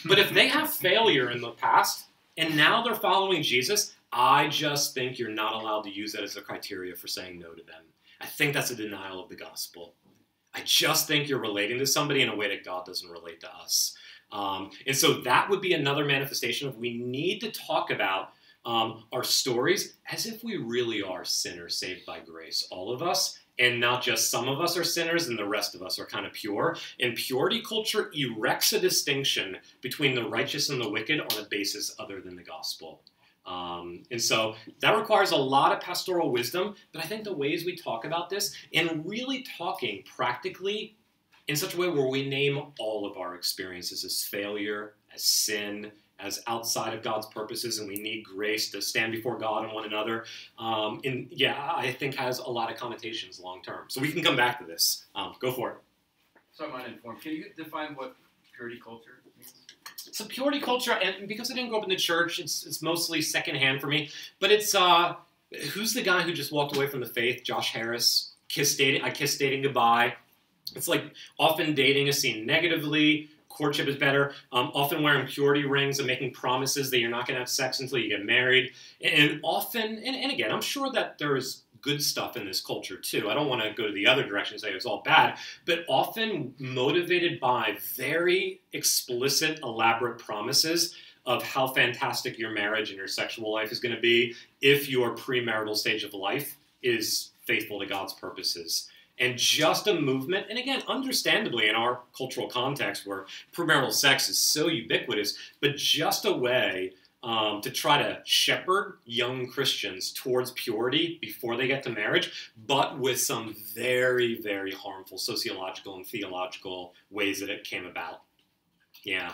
But if they have failure in the past, and now they're following Jesus, I just think you're not allowed to use that as a criteria for saying no to them. I think that's a denial of the gospel. I just think you're relating to somebody in a way that God doesn't relate to us. Um, and so that would be another manifestation of we need to talk about um, our stories as if we really are sinners saved by grace, all of us, and not just some of us are sinners and the rest of us are kind of pure. And purity culture erects a distinction between the righteous and the wicked on a basis other than the gospel. Um, and so that requires a lot of pastoral wisdom, but I think the ways we talk about this and really talking practically in such a way where we name all of our experiences as failure, as sin, as outside of God's purposes, and we need grace to stand before God and one another. Um, and yeah, I think has a lot of connotations long term. So we can come back to this. Um, go for it. So I'm uninformed. Can you define what purity culture means? So purity culture, and because I didn't grow up in the church, it's it's mostly secondhand for me. But it's uh, who's the guy who just walked away from the faith? Josh Harris. Kiss dating. I kiss dating goodbye. It's like often dating is seen negatively courtship is better. Um, often wearing purity rings and making promises that you're not going to have sex until you get married. And often, and, and again, I'm sure that there's good stuff in this culture too. I don't want to go to the other direction and say it's all bad, but often motivated by very explicit, elaborate promises of how fantastic your marriage and your sexual life is going to be if your premarital stage of life is faithful to God's purposes and just a movement. And again, understandably, in our cultural context where premarital sex is so ubiquitous, but just a way um, to try to shepherd young Christians towards purity before they get to marriage, but with some very, very harmful sociological and theological ways that it came about. Yeah.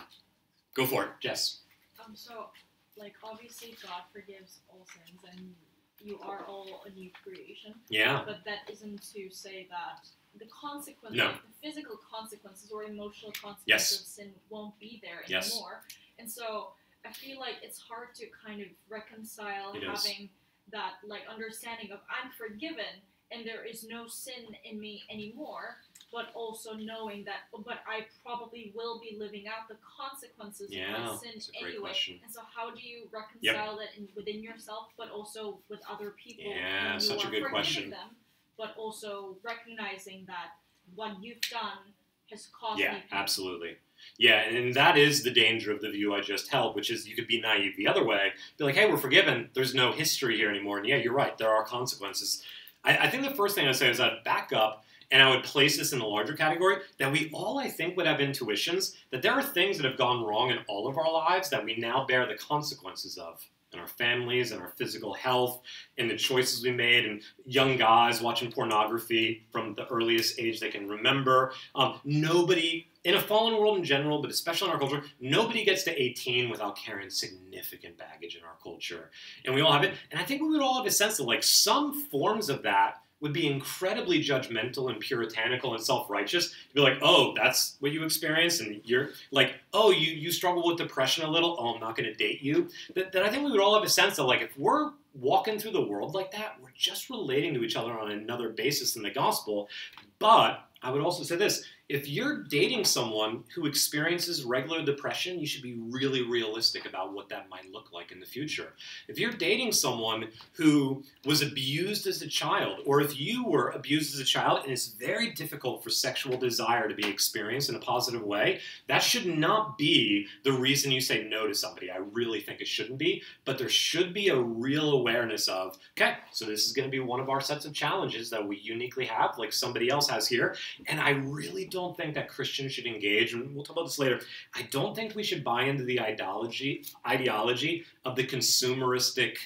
Go for it, Jess. Um, so, like, obviously, God forgives all sins, and you are all a new creation. Yeah. But that isn't to say that the consequences, No. the physical consequences or emotional consequences Yes. of sin won't be there anymore. Yes. And so I feel like it's hard to kind of reconcile It is. having that like understanding of I'm forgiven and there is no sin in me anymore, but also knowing that but I probably will be living out the consequences Yeah, of my sin that's a great anyway. question. And so how do you reconcile that in, within yourself but also with other people Yeah, such a good question. them, but also recognizing that what you've done has caused Yeah, absolutely. Yeah, and that is the danger of the view I just held, which is you could be naive the other way, be like, hey, we're forgiven. There's no history here anymore. And yeah, you're right. There are consequences. I, I think the first thing I'd say is I'd back up and I would place this in the larger category that we all, I think, would have intuitions that there are things that have gone wrong in all of our lives that we now bear the consequences of in our families and our physical health and the choices we made and young guys watching pornography from the earliest age they can remember. Um, nobody in a fallen world in general but especially in our culture nobody gets to 18 without carrying significant baggage in our culture. And we all have it. And i think we would all have a sense that like some forms of that would be incredibly judgmental and puritanical and self-righteous to be like oh that's what you experienced and you're like oh you you struggle with depression a little? Oh i'm not going to date you. That, that i think we would all have a sense that like if we're walking through the world like that we're just relating to each other on another basis than the gospel. But i would also say this if you're dating someone who experiences regular depression, you should be really realistic about what that might look like in the future. If you're dating someone who was abused as a child, or if you were abused as a child and it's very difficult for sexual desire to be experienced in a positive way, that should not be the reason you say no to somebody. I really think it shouldn't be, but there should be a real awareness of, okay, so this is going to be one of our sets of challenges that we uniquely have, like somebody else has here, and I really don't don't think that Christians should engage, and we'll talk about this later. I don't think we should buy into the ideology ideology of the consumeristic.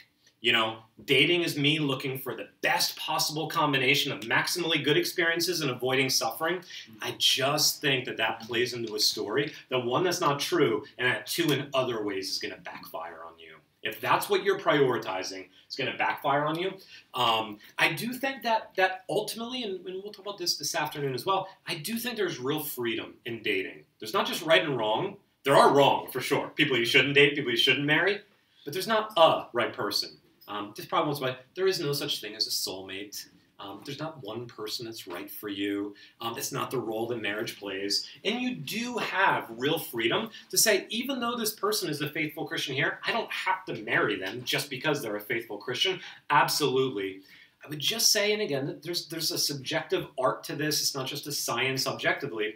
You know, dating is me looking for the best possible combination of maximally good experiences and avoiding suffering. I just think that that plays into a story that one that's not true, and that two in other ways is going to backfire on you. If that's what you're prioritizing, it's going to backfire on you. Um, I do think that that ultimately, and, and, we'll talk about this this afternoon as well. I do think there's real freedom in dating. There's not just right and wrong. There are wrong for sure. People you shouldn't date, people you shouldn't marry, but there's not a right person. Um, this problem is why there is no such thing as a soulmate. Um, there's not one person that's right for you. Um, it's not the role that marriage plays. And you do have real freedom to say, even though this person is a faithful Christian here, I don't have to marry them just because they're a faithful Christian. Absolutely. I would just say, and again, that there's there's a subjective art to this. It's not just a science objectively.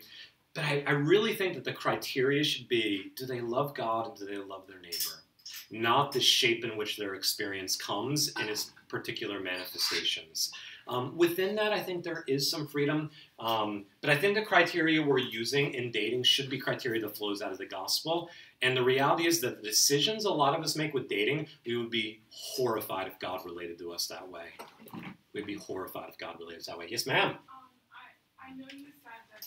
But I, I really think that the criteria should be do they love God and do they love their neighbor? Not the shape in which their experience comes in its particular manifestations. Um, within that, I think there is some freedom, um, but I think the criteria we're using in dating should be criteria that flows out of the gospel. And the reality is that the decisions a lot of us make with dating, we would be horrified if God related to us that way. We'd be horrified if God related us that way. Yes, ma'am. Um, I, I know you said that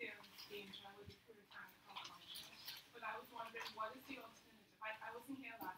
there's danger with the puritanical culture, but I was wondering what is the alternative? I, I wasn't here last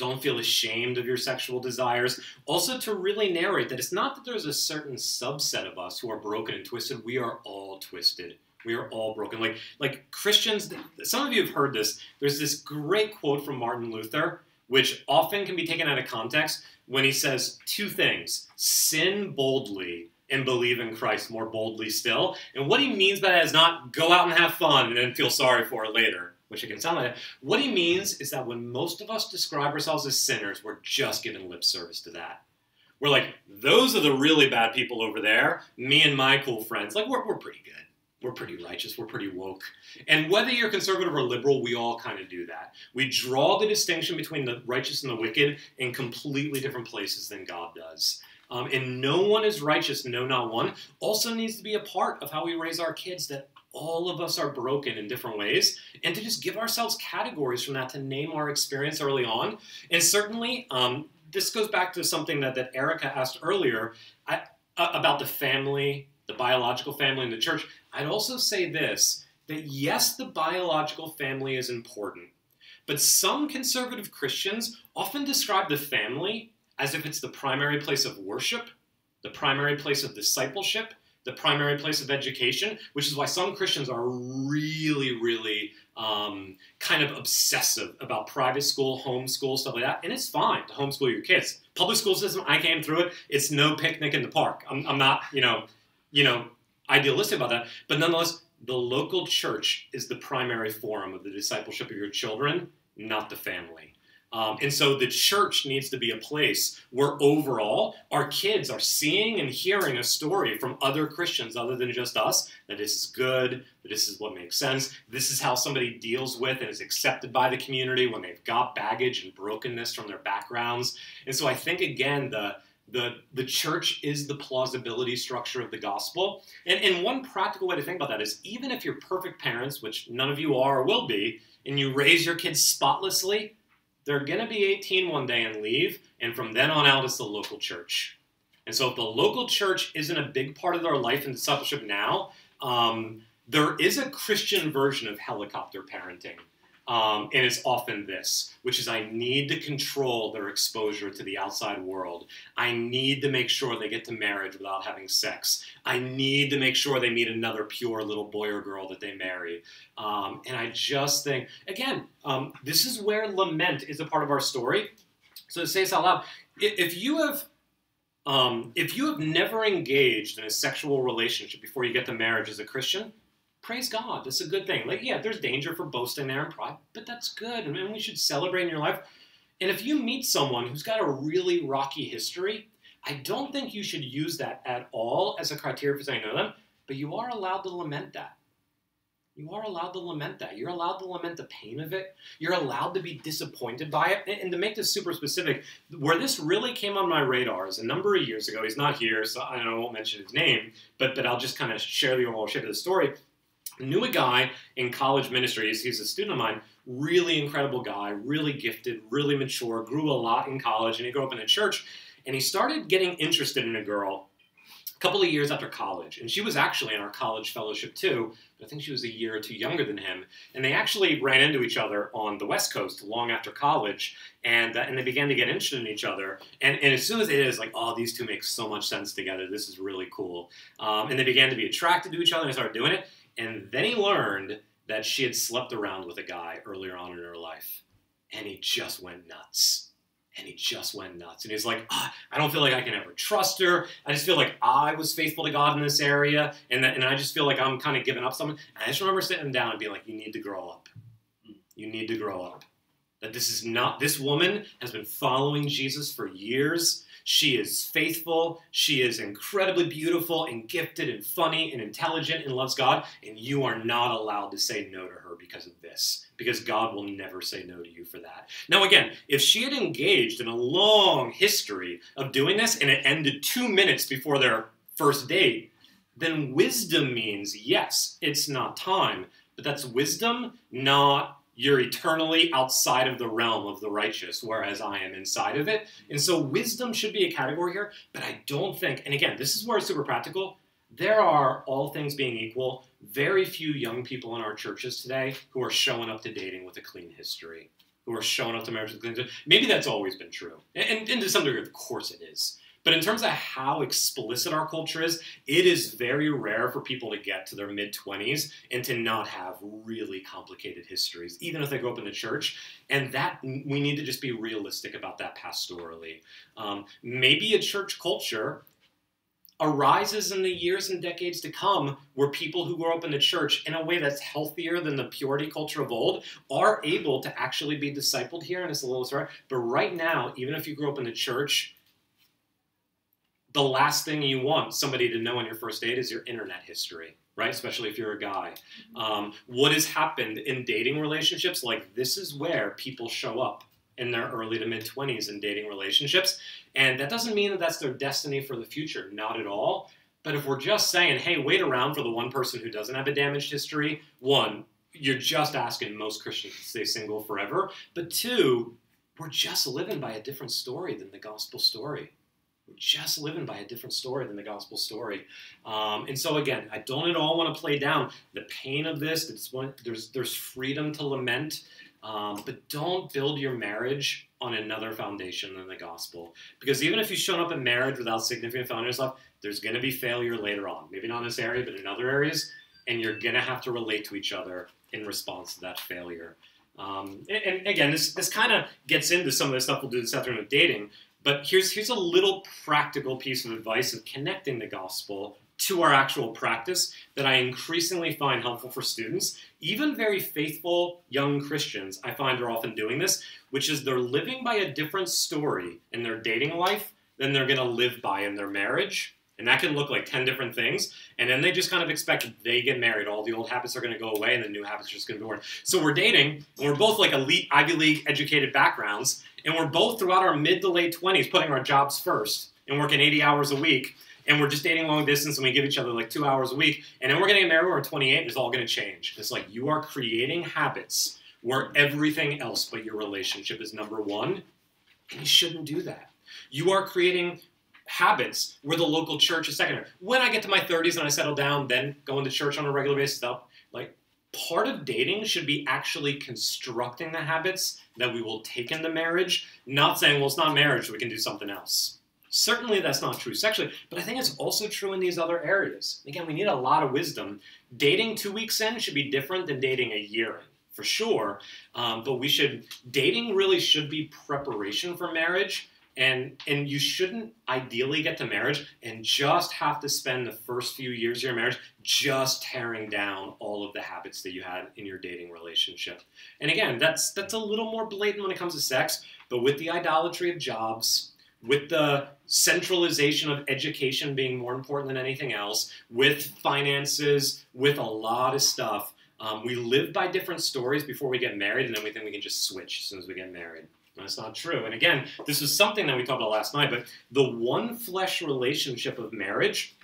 Don't feel ashamed of your sexual desires. Also, to really narrate that it's not that there's a certain subset of us who are broken and twisted. We are all twisted. We are all broken. Like like Christians. Some of you have heard this. There's this great quote from Martin Luther, which often can be taken out of context when he says two things: sin boldly and believe in Christ more boldly still. And what he means by that is not go out and have fun and then feel sorry for it later, which can sound like that. What he means is that when most of us describe ourselves as sinners, we're just giving lip service to that. We're like, those are the really bad people over there. Me and my cool friends, like, we're, we're pretty good. We're pretty righteous. We're pretty woke. And whether you're conservative or liberal, we all kind of do that. We draw the distinction between the righteous and the wicked in completely different places than God does. Um, and no one is righteous, no, not one, also needs to be a part of how we raise our kids that all of us are broken in different ways, and to just give ourselves categories from that to name our experience early on. And certainly, um, this goes back to something that, that Erica asked earlier I, uh, about the family, the biological family, and the church. I'd also say this that yes, the biological family is important, but some conservative Christians often describe the family as if it's the primary place of worship, the primary place of discipleship, the primary place of education, which is why some Christians are really, really um, kind of obsessive about private school, homeschool, stuff like that. And it's fine to homeschool your kids. Public school system, I came through it. It's no picnic in the park. I'm, I'm not, you know, you know, idealistic about that. But nonetheless, the local church is the primary forum of the discipleship of your children, not the family. Um, and so the church needs to be a place where overall our kids are seeing and hearing a story from other Christians other than just us that this is good, that this is what makes sense, this is how somebody deals with and is accepted by the community when they've got baggage and brokenness from their backgrounds. And so I think, again, the the, the church is the plausibility structure of the gospel. And, and one practical way to think about that is even if you're perfect parents, which none of you are or will be, and you raise your kids spotlessly, they're going to be 18 one day and leave, and from then on out, it's the local church. And so, if the local church isn't a big part of their life and discipleship now, um, there is a Christian version of helicopter parenting. Um, and it's often this, which is I need to control their exposure to the outside world. I need to make sure they get to marriage without having sex. I need to make sure they meet another pure little boy or girl that they marry. Um, and I just think, again, um, this is where lament is a part of our story. So to say this out loud, if you have um, if you have never engaged in a sexual relationship before you get to marriage as a Christian, praise God. That's a good thing. Like, yeah, there's danger for boasting there and pride, but that's good. Mean, we should celebrate in your life. And if you meet someone who's got a really rocky history, I don't think you should use that at all as a criteria for saying no to them, but you are allowed to lament that. You are allowed to lament that. You're allowed to lament the pain of it. You're allowed to be disappointed by it. And, and to make this super specific, where this really came on my radar is a number of years ago. He's not here, so I, I won't mention his name, but, but I'll just kind of share the overall shape of the story knew a guy in college ministries. He's a student of mine, really incredible guy, really gifted, really mature, grew a lot in college, and he grew up in a church. And he started getting interested in a girl a couple of years after college. And she was actually in our college fellowship too. But I think she was a year or two younger than him. And they actually ran into each other on the West Coast long after college. And, uh, and they began to get interested in each other. And, and as soon as it is like, oh, these two make so much sense together. This is really cool. Um, and they began to be attracted to each other and started doing it. And then he learned that she had slept around with a guy earlier on in her life. And he just went nuts. And he just went nuts. And he's like, oh, I don't feel like I can ever trust her. I just feel like I was faithful to God in this area. And, that, and I just feel like I'm kind of giving up something. And I just remember sitting down and being like, You need to grow up. You need to grow up. That this is not, this woman has been following Jesus for years. She is faithful. She is incredibly beautiful and gifted and funny and intelligent and loves God. And you are not allowed to say no to her because of this, because God will never say no to you for that. Now, again, if she had engaged in a long history of doing this and it ended two minutes before their first date, then wisdom means yes, it's not time, but that's wisdom, not you're eternally outside of the realm of the righteous, whereas I am inside of it. And so wisdom should be a category here, but I don't think, and again, this is where it's super practical. There are, all things being equal, very few young people in our churches today who are showing up to dating with a clean history, who are showing up to marriage with a clean history. Maybe that's always been true. And, and to some degree, of course it is. But in terms of how explicit our culture is, it is very rare for people to get to their mid 20s and to not have really complicated histories, even if they grow up in the church. And that we need to just be realistic about that pastorally. Um, maybe a church culture arises in the years and decades to come where people who grow up in the church in a way that's healthier than the purity culture of old are able to actually be discipled here and it's a little sorry but right now even if you grew up in the church the last thing you want somebody to know on your first date is your internet history, right? Especially if you're a guy. Um, what has happened in dating relationships? Like, this is where people show up in their early to mid 20s in dating relationships. And that doesn't mean that that's their destiny for the future, not at all. But if we're just saying, hey, wait around for the one person who doesn't have a damaged history, one, you're just asking most Christians to stay single forever. But two, we're just living by a different story than the gospel story just living by a different story than the gospel story. Um, and so again, I don't at all want to play down the pain of this. One, there's there's freedom to lament, um, but don't build your marriage on another foundation than the gospel. Because even if you've shown up in marriage without significant failure in there's going to be failure later on. Maybe not in this area, but in other areas. and you're gonna have to relate to each other in response to that failure. Um, and, and again, this this kind of gets into some of the stuff we'll do this afternoon with dating. But here's here's a little practical piece of advice of connecting the gospel to our actual practice that I increasingly find helpful for students. Even very faithful young Christians, I find are often doing this, which is they're living by a different story in their dating life than they're going to live by in their marriage. And that can look like 10 different things. And then they just kind of expect they get married. All the old habits are going to go away and the new habits are just going to be born. So we're dating, and we're both like elite Ivy League educated backgrounds. And we're both throughout our mid to late 20s putting our jobs first and working 80 hours a week. And we're just dating long distance and we give each other like two hours a week. And then we're going to get married when we're 28 and it's all going to change. It's like you are creating habits where everything else but your relationship is number one. And you shouldn't do that. You are creating habits where the local church is secondary. When I get to my 30s and I settle down, then going to church on a regular basis, up like part of dating should be actually constructing the habits that we will take into marriage, not saying, well, it's not marriage, we can do something else. Certainly that's not true sexually, but I think it's also true in these other areas. Again, we need a lot of wisdom. Dating two weeks in should be different than dating a year in, for sure. Um, but we should, dating really should be preparation for marriage and and you shouldn't ideally get to marriage and just have to spend the first few years of your marriage just tearing down all of the habits that you had in your dating relationship. And again that's that's a little more blatant when it comes to sex but with the idolatry of jobs with the centralization of education being more important than anything else with finances with a lot of stuff um, we live by different stories before we get married and then we think we can just switch as soon as we get married that's not true. And again, this is something that we talked about last night, but the one flesh relationship of marriage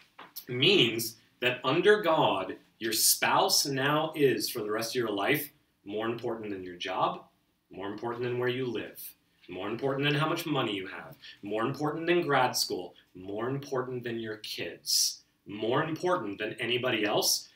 means that under God, your spouse now is, for the rest of your life, more important than your job, more important than where you live, more important than how much money you have, more important than grad school, more important than your kids, more important than anybody else.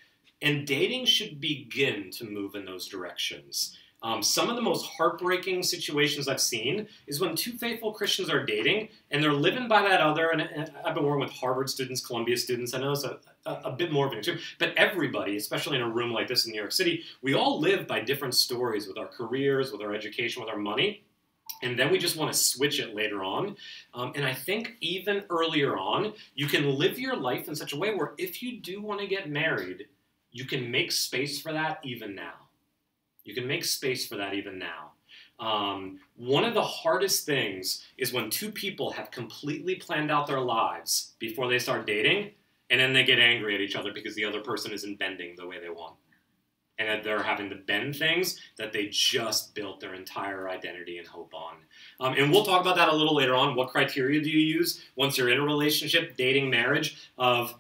And dating should begin to move in those directions. Um, some of the most heartbreaking situations I've seen is when two faithful Christians are dating and they're living by that other. And, and I've been working with Harvard students, Columbia students. I know it's a, a, a, bit more of an extreme, but everybody, especially in a room like this in New York City, we all live by different stories with our careers, with our education, with our money. And then we just want to switch it later on. Um, and I think even earlier on, you can live your life in such a way where if you do want to get married, you can make space for that even now. You can make space for that even now. Um, one of the hardest things is when two people have completely planned out their lives before they start dating, and then they get angry at each other because the other person isn't bending the way they want. And that they're having to bend things that they just built their entire identity and hope on. Um, and we'll talk about that a little later on. What criteria do you use once you're in a relationship, dating, marriage, of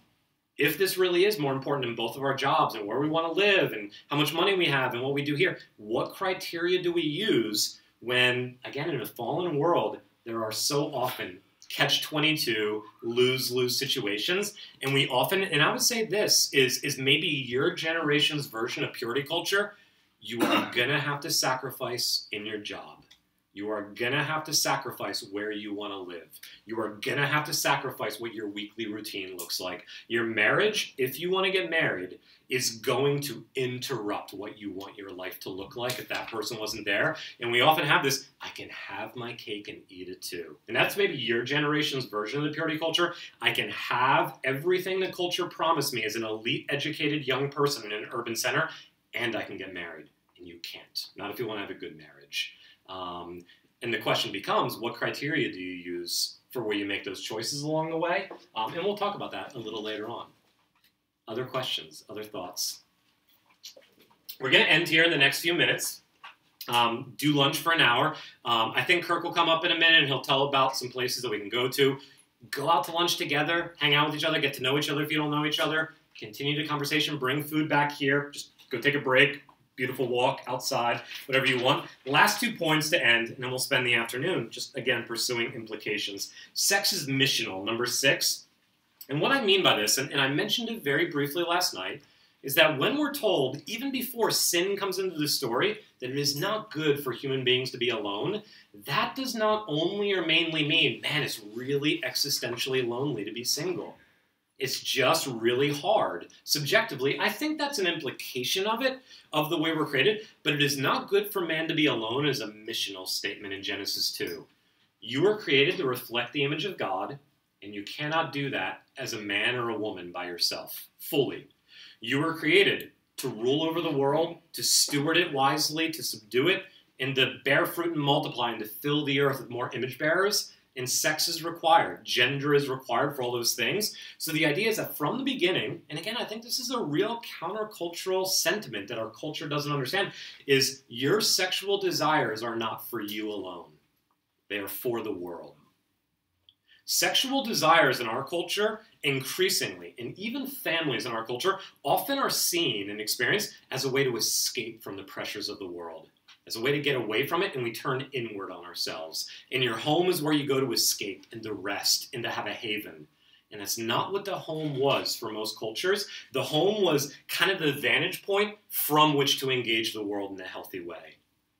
if this really is more important than both of our jobs and where we want to live and how much money we have and what we do here, what criteria do we use when, again, in a fallen world, there are so often catch 22 lose lose situations? And we often and i would say this is is maybe your generation's version of purity culture. You are gonna have to sacrifice in your job you are going to have to sacrifice where you want to live. You are going to have to sacrifice what your weekly routine looks like. Your marriage, if you want to get married, is going to interrupt what you want your life to look like if that person wasn't there. And we often have this I can have my cake and eat it too. And that's maybe your generation's version of the purity culture. I can have everything the culture promised me as an elite, educated young person in an urban center, and I can get married. And you can't. Not if you want to have a good marriage. Um, and the question becomes, what criteria do you use for where you make those choices along the way? Um, and we'll talk about that a little later on. Other questions, other thoughts? We're going to end here in the next few minutes. Um, do lunch for an hour. Um, I think Kirk will come up in a minute and he'll tell about some places that we can go to. Go out to lunch together, hang out with each other, get to know each other if you don't know each other, continue the conversation, bring food back here, just go take a break, beautiful walk outside, whatever you want. Last two points to end, and then we'll spend the afternoon just again pursuing implications. Sex is missional, number six. And what I mean by this, and, and I mentioned it very briefly last night, is that when we're told, even before sin comes into the story, that it is not good for human beings to be alone, that does not only or mainly mean, man, it's really existentially lonely to be single. It's just really hard. Subjectively, I think that's an implication of it, of the way we're created, but it is not good for man to be alone as a missional statement in Genesis 2. You were created to reflect the image of God, and you cannot do that as a man or a woman by yourself, fully. You were created to rule over the world, to steward it wisely, to subdue it, and to bear fruit and multiply, and to fill the earth with more image bearers and sex is required, gender is required for all those things. So the idea is that from the beginning, and again, I think this is a real countercultural sentiment that our culture doesn't understand, is your sexual desires are not for you alone. They are for the world. Sexual desires in our culture, increasingly, and even families in our culture, often are seen and experienced as a way to escape from the pressures of the world as a way to get away from it, and we turn inward on ourselves. And your home is where you go to escape and to rest and to have a haven. And that's not what the home was for most cultures. The home was kind of the vantage point from which to engage the world in a healthy way.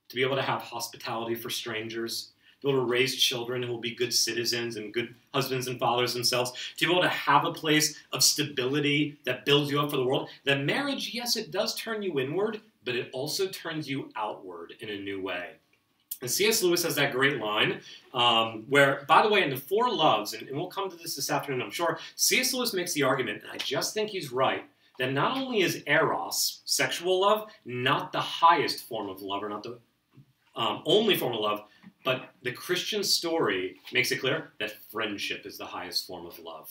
To be able to have hospitality for strangers, to be able to raise children who will be good citizens and good husbands and fathers themselves, to be able to have a place of stability that builds you up for the world. That marriage, yes, it does turn you inward, but it also turns you outward in a new way. And C.S. Lewis has that great line um, where, by the way, in the Four Loves, and, and we'll come to this this afternoon, I'm sure, C.S. Lewis makes the argument, and I just think he's right, that not only is eros, sexual love, not the highest form of love, or not the um, only form of love, but the Christian story makes it clear that friendship is the highest form of love.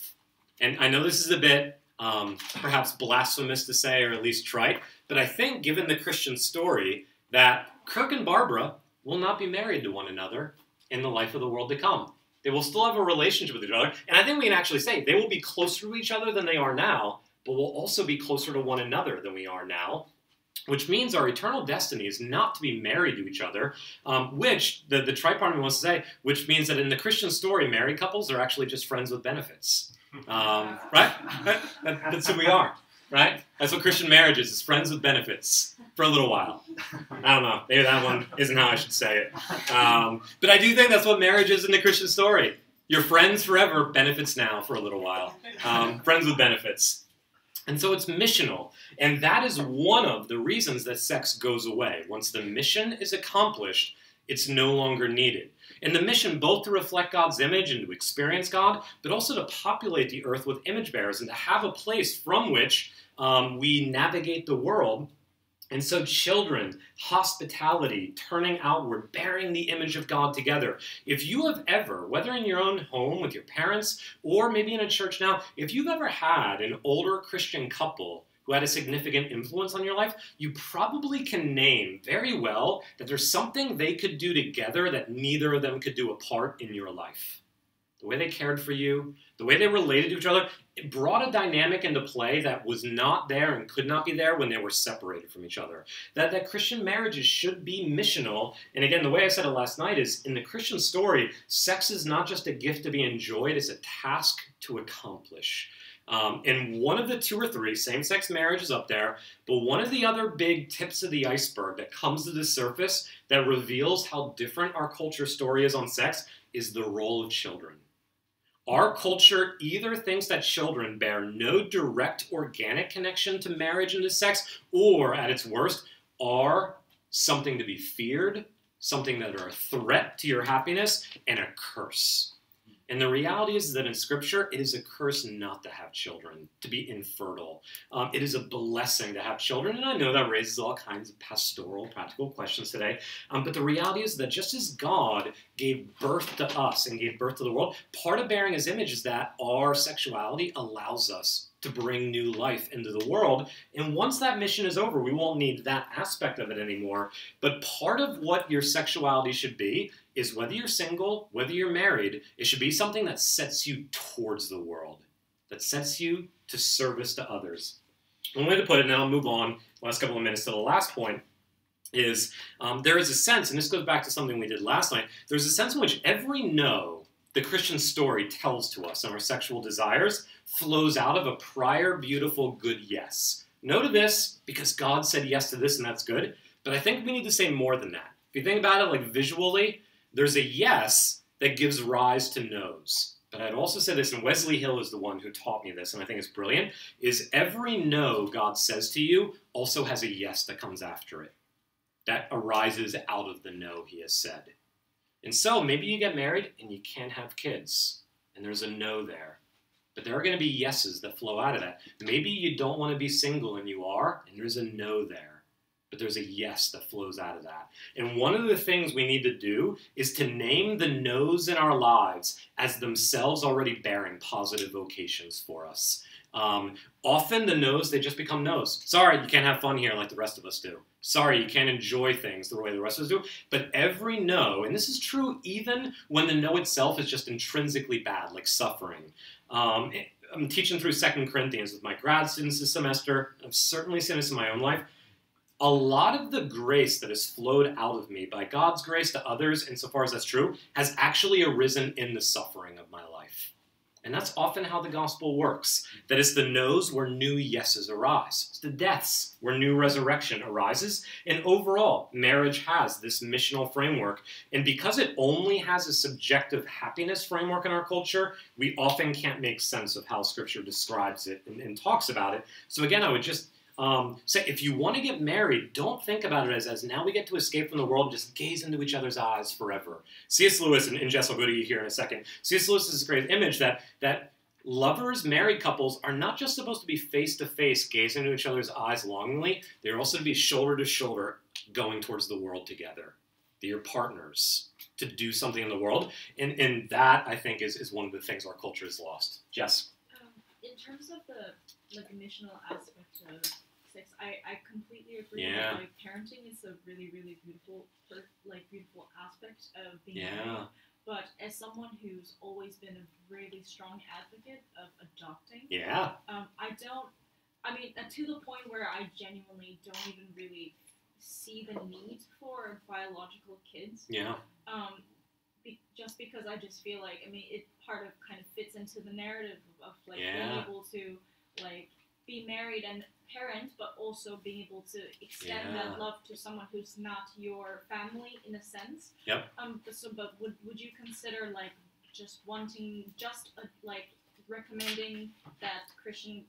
And I know this is a bit um, perhaps blasphemous to say, or at least trite, but I think, given the Christian story, that Kirk and Barbara will not be married to one another in the life of the world to come. They will still have a relationship with each other, and I think we can actually say they will be closer to each other than they are now, but will also be closer to one another than we are now. Which means our eternal destiny is not to be married to each other, um, which the, the tripartite wants to say, which means that in the Christian story, married couples are actually just friends with benefits. [laughs] Um, right? That's who we are, right? That's what Christian marriage is, is friends with benefits for a little while. I don't know. Maybe that one isn't how I should say it. Um, but I do think that's what marriage is in the Christian story. Your friends forever, benefits now for a little while. Um, friends with benefits. And so it's missional. And that is one of the reasons that sex goes away. Once the mission is accomplished, it's no longer needed. And the mission both to reflect God's image and to experience God, but also to populate the earth with image bearers and to have a place from which um, we navigate the world. And so, children, hospitality, turning outward, bearing the image of God together. If you have ever, whether in your own home with your parents or maybe in a church now, if you've ever had an older Christian couple who had a significant influence on your life, you probably can name very well that there's something they could do together that neither of them could do apart in your life. The way they cared for you, the way they related to each other, it brought a dynamic into play that was not there and could not be there when they were separated from each other. That, that Christian marriages should be missional. And again, the way I said it last night is in the Christian story, sex is not just a gift to be enjoyed, it's a task to accomplish. Um, and one of the two or three, same sex marriage is up there, but one of the other big tips of the iceberg that comes to the surface that reveals how different our culture story is on sex is the role of children. Our culture either thinks that children bear no direct organic connection to marriage and to sex, or at its worst, are something to be feared, something that are a threat to your happiness, and a curse. And the reality is that in Scripture, it is a curse not to have children, to be infertile. Um, it is a blessing to have children, and I know that raises all kinds of pastoral, practical questions today. Um, but the reality is that just as God gave birth to us and gave birth to the world, part of bearing His image is that our sexuality allows us to bring new life into the world. And once that mission is over, we won't need that aspect of it anymore. But part of what your sexuality should be is whether you're single, whether you're married, it should be something that sets you towards the world, that sets you to service to others. One way to put it, and then I'll move on last couple of minutes to the last point, is um, there is a sense, and this goes back to something we did last night, there's a sense in which every no the Christian story tells to us on our sexual desires flows out of a prior beautiful good yes. No to this because God said yes to this and that's good, but I think we need to say more than that. If you think about it like visually, there's a yes that gives rise to no's. but I'd also say this, and Wesley Hill is the one who taught me this, and I think it's brilliant, is every no God says to you also has a yes that comes after it. That arises out of the no he has said. And so maybe you get married and you can't have kids, and there's a no there. But there are going to be yeses that flow out of that. Maybe you don't want to be single and you are, and there's a no there. But there's a yes that flows out of that. And one of the things we need to do is to name the no's in our lives as themselves already bearing positive vocations for us. Um, often the no's, they just become no's. Sorry, you can't have fun here like the rest of us do. Sorry, you can't enjoy things the way the rest of us do. But every no, and this is true even when the no itself is just intrinsically bad, like suffering. Um, I'm teaching through Second Corinthians with my grad students this semester. I've certainly seen this in my own life. A lot of the grace that has flowed out of me by God's grace to others, insofar as that's true, has actually arisen in the suffering of my life. And that's often how the gospel works. That it's the no's where new yeses arise. It's the deaths where new resurrection arises. And overall, marriage has this missional framework. And because it only has a subjective happiness framework in our culture, we often can't make sense of how Scripture describes it and, and talks about it. So again, I would just um, say if you want to get married, don't think about it as, as now we get to escape from the world and just gaze into each other's eyes forever. C.S. Lewis, and, and Jess will go to you here in a second. C.S. Lewis is a great image that that lovers, married couples are not just supposed to be face to face, gazing into each other's eyes longingly. They're also to be shoulder to shoulder, going towards the world together. They're your partners to do something in the world, and and that I think is is one of the things our culture has lost. Jess. Um, in terms of the like missional aspect of sex, I, I completely agree. Yeah. Like parenting is a really really beautiful like beautiful aspect of being Yeah. married. But as someone who's always been a really strong advocate of adopting, Yeah. um, I don't. I mean, uh, to the point where I genuinely don't even really see the need for biological kids. Yeah. Um, be, just because I just feel like I mean it part of kind of fits into the narrative of, of like Yeah. being able to like be married and parent, but also being able to extend Yeah. that love to someone who's not your family in a sense. Yep. Um. But so, but would would you consider like just wanting just a, like recommending that Christians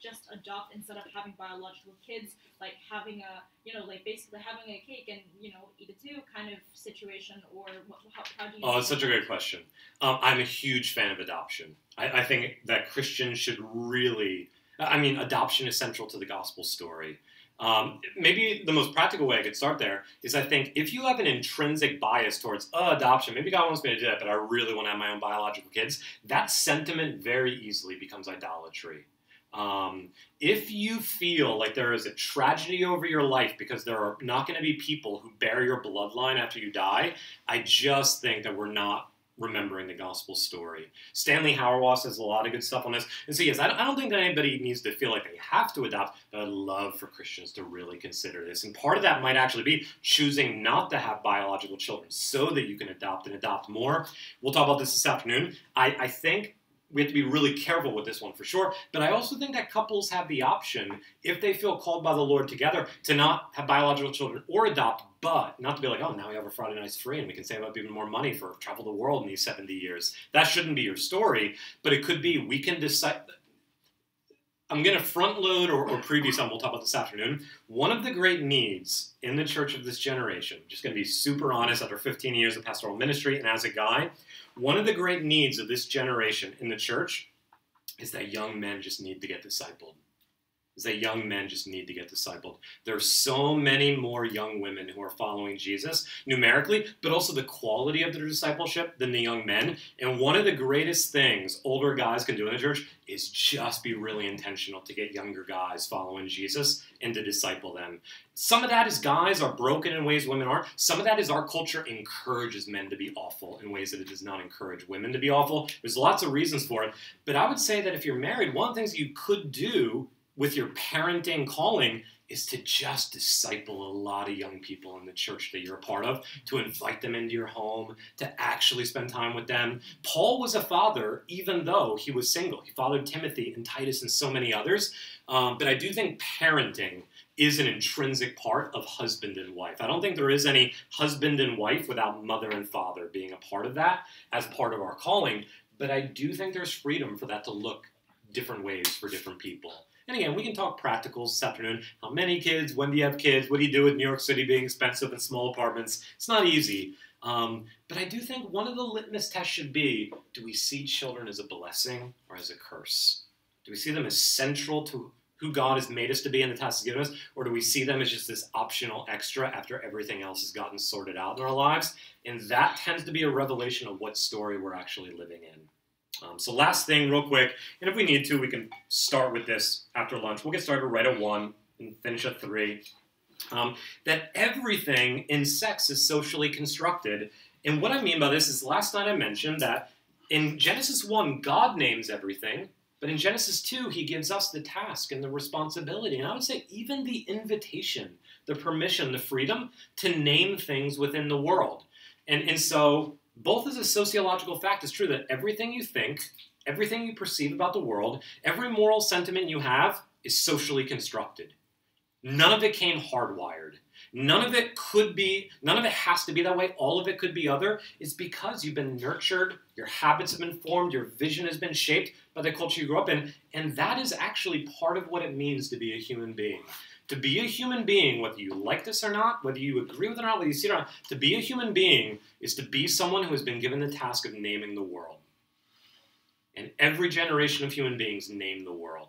just adopt instead of having biological kids, like having a you know like basically having a cake and you know eat it too kind of situation, or what, how, how do you? Oh, it's such a great question. Um, I'm a huge fan of adoption. I, I think that Christians should really, I mean, adoption is central to the gospel story. Um, maybe the most practical way I could start there is I think if you have an intrinsic bias towards uh, adoption, maybe God wants me to do that, but I really want to have my own biological kids, that sentiment very easily becomes idolatry. Um, if you feel like there is a tragedy over your life because there are not going to be people who bear your bloodline after you die, I just think that we're not remembering the gospel story. Stanley Hauerwas has a lot of good stuff on this. And so, yes, I don't, think that anybody needs to feel like they have to adopt, but I'd love for Christians to really consider this. And part of that might actually be choosing not to have biological children so that you can adopt and adopt more. We'll talk about this this afternoon. I, I think we have to be really careful with this one for sure. But I also think that couples have the option, if they feel called by the Lord together, to not have biological children or adopt, but not to be like, oh, now we have a Friday nights free and we can save up even more money for travel the world in these 70 years. That shouldn't be your story, but it could be we can decide. I'm going to front load or, or preview something we'll talk about this afternoon. One of the great needs in the church of this generation, just going to be super honest after 15 years of pastoral ministry and as a guy, one of the great needs of this generation in the church is that young men just need to get discipled. Is that young men just need to get discipled. There are so many more young women who are following Jesus numerically, but also the quality of their discipleship than the young men. And one of the greatest things older guys can do in the church is just be really intentional to get younger guys following Jesus and to disciple them. Some of that is guys are broken in ways women aren't. Some of that is our culture encourages men to be awful in ways that it does not encourage women to be awful. There's lots of reasons for it. But I would say that if you're married, one of the things you could do with your parenting calling is to just disciple a lot of young people in the church that you're a part of, to invite them into your home, to actually spend time with them. Paul was a father, even though he was single. He fathered Timothy and Titus and so many others. Um, but I do think parenting is an intrinsic part of husband and wife. I don't think there is any husband and wife without mother and father being a part of that as part of our calling. but I do think there's freedom for that to look different ways for different people. And again, we can talk practicals this afternoon. How many kids? When do you have kids? What do you do with New York City being expensive and small apartments? It's not easy. Um, but I do think one of the litmus tests should be do we see children as a blessing or as a curse? Do we see them as central to who God has made us to be and the task He's given us, or do we see them as just this optional extra after everything else has gotten sorted out in our lives? And that tends to be a revelation of what story we're actually living in. Um, so, last thing, real quick, and if we need to, we can start with this after lunch. We'll get started right at one and finish at three. Um, that everything in sex is socially constructed. And what I mean by this is last night I mentioned that in Genesis 1, God names everything, but in Genesis 2, he gives us the task and the responsibility. And I would say even the invitation, the permission, the freedom to name things within the world. And, and so, both as a sociological fact, it's true that everything you think, everything you perceive about the world, every moral sentiment you have is socially constructed. None of it came hardwired. None of it could be, none of it has to be that way. All of it could be other. It's because you've been nurtured, your habits have been formed, your vision has been shaped by the culture you grew up in. And that is actually part of what it means to be a human being. To be a human being, whether you like this or not, whether you agree with it or not, whether you see it or not, to be a human being is to be someone who has been given the task of naming the world. And every generation of human beings name the world.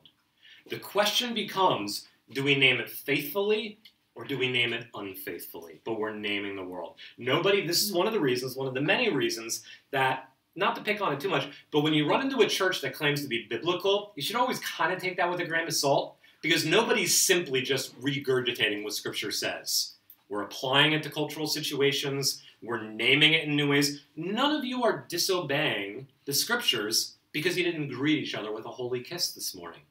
The question becomes do we name it faithfully or do we name it unfaithfully? But we're naming the world. Nobody, this is one of the reasons, one of the many reasons that, not to pick on it too much, but when you run into a church that claims to be biblical, you should always kind of take that with a grain of salt because nobody's simply just regurgitating what Scripture says. We're applying it to cultural situations, we're naming it in new ways. None of you are disobeying the Scriptures because you didn't greet each other with a holy kiss this morning.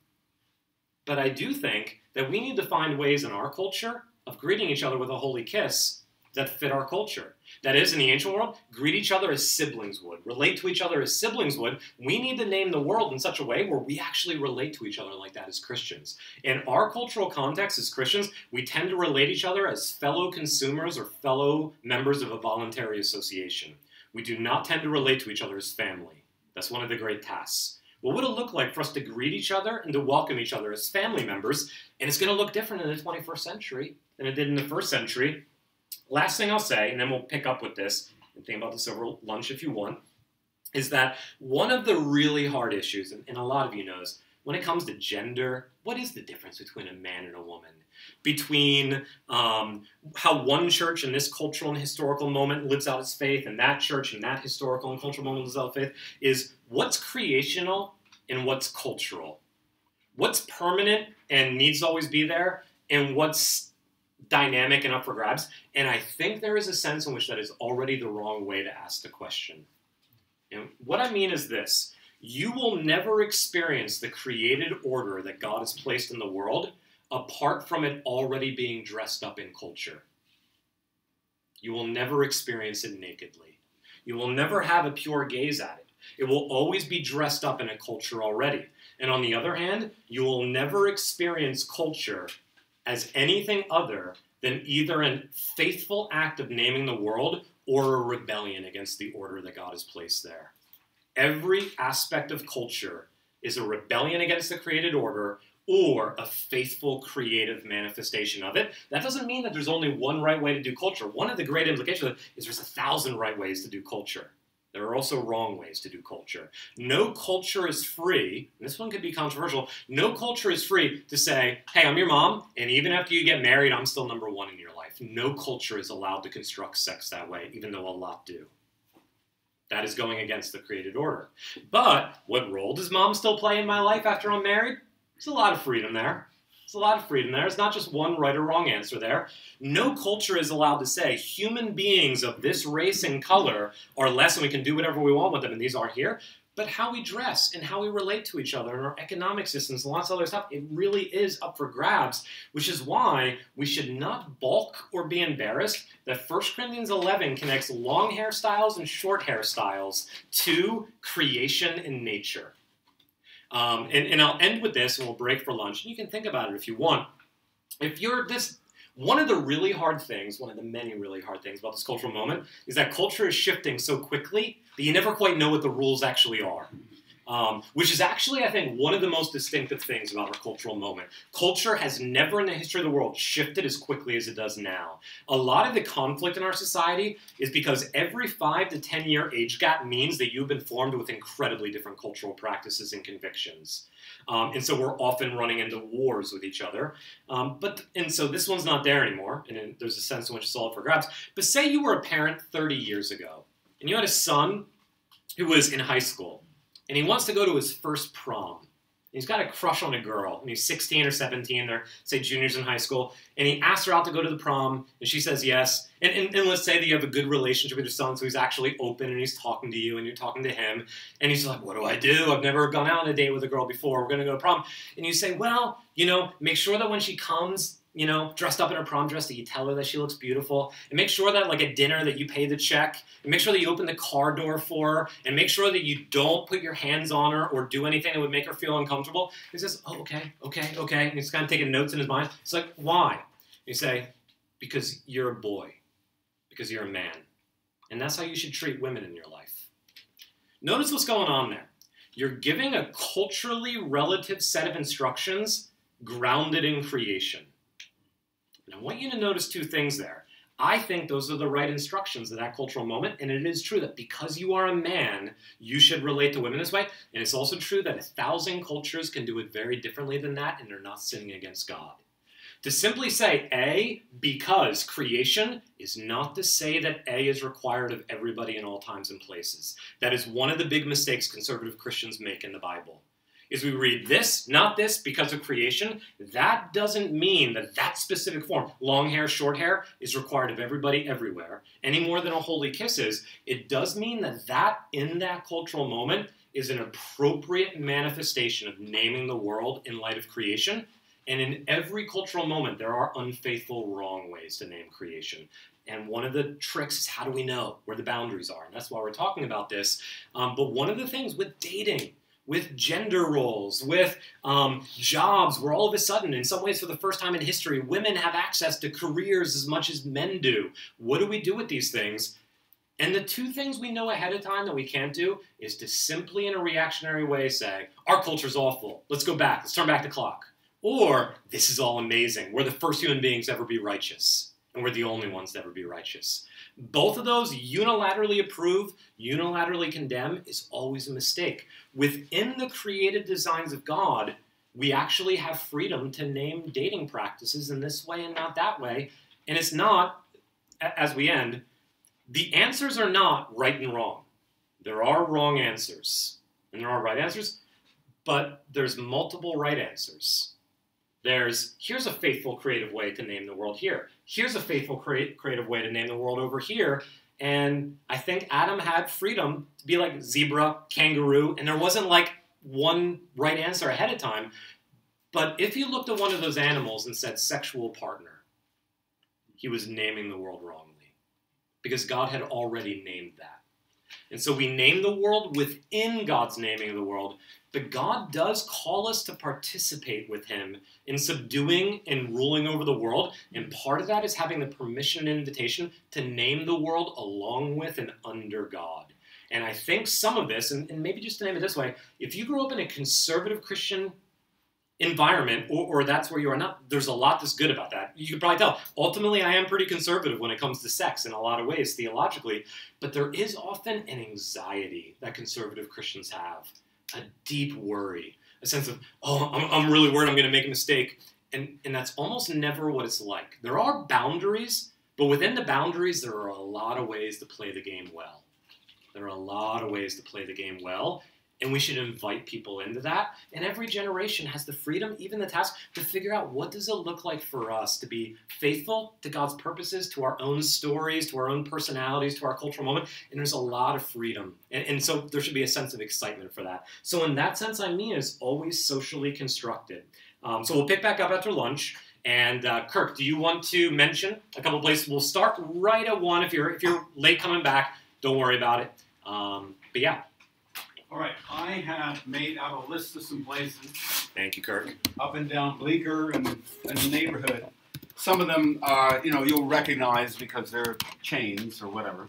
But I do think that we need to find ways in our culture of greeting each other with a holy kiss that fit our culture. That is, in the ancient world, greet each other as siblings would, relate to each other as siblings would. We need to name the world in such a way where we actually relate to each other like that as Christians. In our cultural context as Christians, we tend to relate each other as fellow consumers or fellow members of a voluntary association. We do not tend to relate to each other as family. That's one of the great tasks. What would it look like for us to greet each other and to welcome each other as family members? And it's going to look different in the 21st century than it did in the first century. Last thing I'll say, and then we'll pick up with this and think about this over lunch if you want, is that one of the really hard issues, and, and a lot of you knows, when it comes to gender, what is the difference between a man and a woman? Between um, how one church in this cultural and historical moment lives out its faith, and that church in that historical and cultural moment lives out its faith, is what's creational and what's cultural. What's permanent and needs to always be there, and what's dynamic and up for grabs. And I think there is a sense in which that is already the wrong way to ask the question. And what I mean is this you will never experience the created order that God has placed in the world apart from it already being dressed up in culture. You will never experience it nakedly. You will never have a pure gaze at it. It will always be dressed up in a culture already. And on the other hand, you will never experience culture as anything other than either a faithful act of naming the world or a rebellion against the order that God has placed there. Every aspect of culture is a rebellion against the created order or a faithful creative manifestation of it. That doesn't mean that there's only one right way to do culture. One of the great implications is there's a thousand right ways to do culture. There are also wrong ways to do culture. No culture is free, this one could be controversial. No culture is free to say, hey, I'm your mom, and even after you get married, I'm still number one in your life. No culture is allowed to construct sex that way, even though a lot do. That is going against the created order. But what role does mom still play in my life after I'm married? There's a lot of freedom there. There's a lot of freedom there. It's not just one right or wrong answer there. No culture is allowed to say human beings of this race and color are less and we can do whatever we want with them and these aren't here. But how we dress and how we relate to each other and our economic systems and lots of other stuff, it really is up for grabs, which is why we should not balk or be embarrassed that 1 Corinthians 11 connects long hairstyles and short hairstyles to creation and nature. Um, and, and I'll end with this and we'll break for lunch. And you can think about it if you want. If you're this One of the really hard things, one of the many really hard things about this cultural moment, is that culture is shifting so quickly that you never quite know what the rules actually are. Um, which is actually, I think, one of the most distinctive things about our cultural moment. Culture has never in the history of the world shifted as quickly as it does now. A lot of the conflict in our society is because every five to ten year age gap means that you've been formed with incredibly different cultural practices and convictions. Um, and so we're often running into wars with each other. Um, but and so this one's not there anymore, and there's a sense in which it's all for grabs. But say you were a parent 30 years ago, and you had a son who was in high school and he wants to go to his first prom. He's got a crush on a girl, and he's 16 or 17, they're, say, juniors in high school, and he asks her out to go to the prom, and she says yes. And, and, and, let's say that you have a good relationship with your son, so he's actually open, and he's talking to you, and you're talking to him, and he's like, what do I do? I've never gone out on a date with a girl before. We're going to go to prom. And you say, well, you know, make sure that when she comes, you know, dressed up in her prom dress that you tell her that she looks beautiful, and make sure that like at dinner that you pay the check, and make sure that you open the car door for her, and make sure that you don't put your hands on her or do anything that would make her feel uncomfortable. He says, "Oh, okay, okay, okay," and he's kind of taking notes in his mind. It's like, "Why?" You say, "Because you're a boy, because you're a man, and that's how you should treat women in your life." Notice what's going on there. You're giving a culturally relative set of instructions grounded in creation. And I want you to notice two things there. I think those are the right instructions at that cultural moment, and it is true that because you are a man, you should relate to women this way. And it's also true that a thousand cultures can do it very differently than that, and they're not sinning against God. To simply say A because creation is not to say that A is required of everybody in all times and places. That is one of the big mistakes conservative Christians make in the Bible is we read this, not this, because of creation, that doesn't mean that that specific form, long hair, short hair, is required of everybody everywhere, any more than a holy kiss is. It does mean that that, in that cultural moment, is an appropriate manifestation of naming the world in light of creation. And in every cultural moment, there are unfaithful, wrong ways to name creation. And one of the tricks is how do we know where the boundaries are? And that's why we're talking about this. Um, but one of the things with dating, with gender roles, with um, jobs, where all of a sudden, in some ways for the first time in history, women have access to careers as much as men do. What do we do with these things? And the two things we know ahead of time that we can't do is to simply, in a reactionary way, say, our culture's awful. Let's go back. Let's turn back the clock. Or, this is all amazing. We're the first human beings to ever be righteous. And we're the only ones to ever be righteous. Both of those, unilaterally approve, unilaterally condemn, is always a mistake. Within the created designs of God, we actually have freedom to name dating practices in this way and not that way. And it's not, as we end, the answers are not right and wrong. There are wrong answers, and there are right answers, but there's multiple right answers. There's here's a faithful creative way to name the world here. Here's a faithful creative way to name the world over here. And I think Adam had freedom to be like zebra, kangaroo, and there wasn't like one right answer ahead of time. But if you looked at one of those animals and said sexual partner, he was naming the world wrongly because God had already named that. And so we name the world within God's naming of the world but God does call us to participate with Him in subduing and ruling over the world. And part of that is having the permission and invitation to name the world along with and under God. And I think some of this, and, and maybe just to name it this way, if you grew up in a conservative Christian environment, or, or, that's where you are not, there's a lot that's good about that. You can probably tell. Ultimately, I am pretty conservative when it comes to sex in a lot of ways, theologically, but there is often an anxiety that conservative Christians have a deep worry, a sense of, oh, I'm, I'm really worried I'm going to make a mistake. And, and that's almost never what it's like. There are boundaries, but within the boundaries, there are a lot of ways to play the game well. There are a lot of ways to play the game well. And we should invite people into that. And every generation has the freedom, even the task, to figure out what does it look like for us to be faithful to God's purposes, to our own stories, to our own personalities, to our cultural moment. And there's a lot of freedom. And, and so there should be a sense of excitement for that. So in that sense, I mean is always socially constructed. Um, so we'll pick back up after lunch. And uh, Kirk, do you want to mention a couple places? We'll start right at one. If you're if you're late coming back, don't worry about it. Um, but yeah, all right, I have made out a list of some places Thank you, Kirk. up and down Bleecker and, and the neighborhood. some of them, uh, you know, you'll recognize because they're chains or whatever.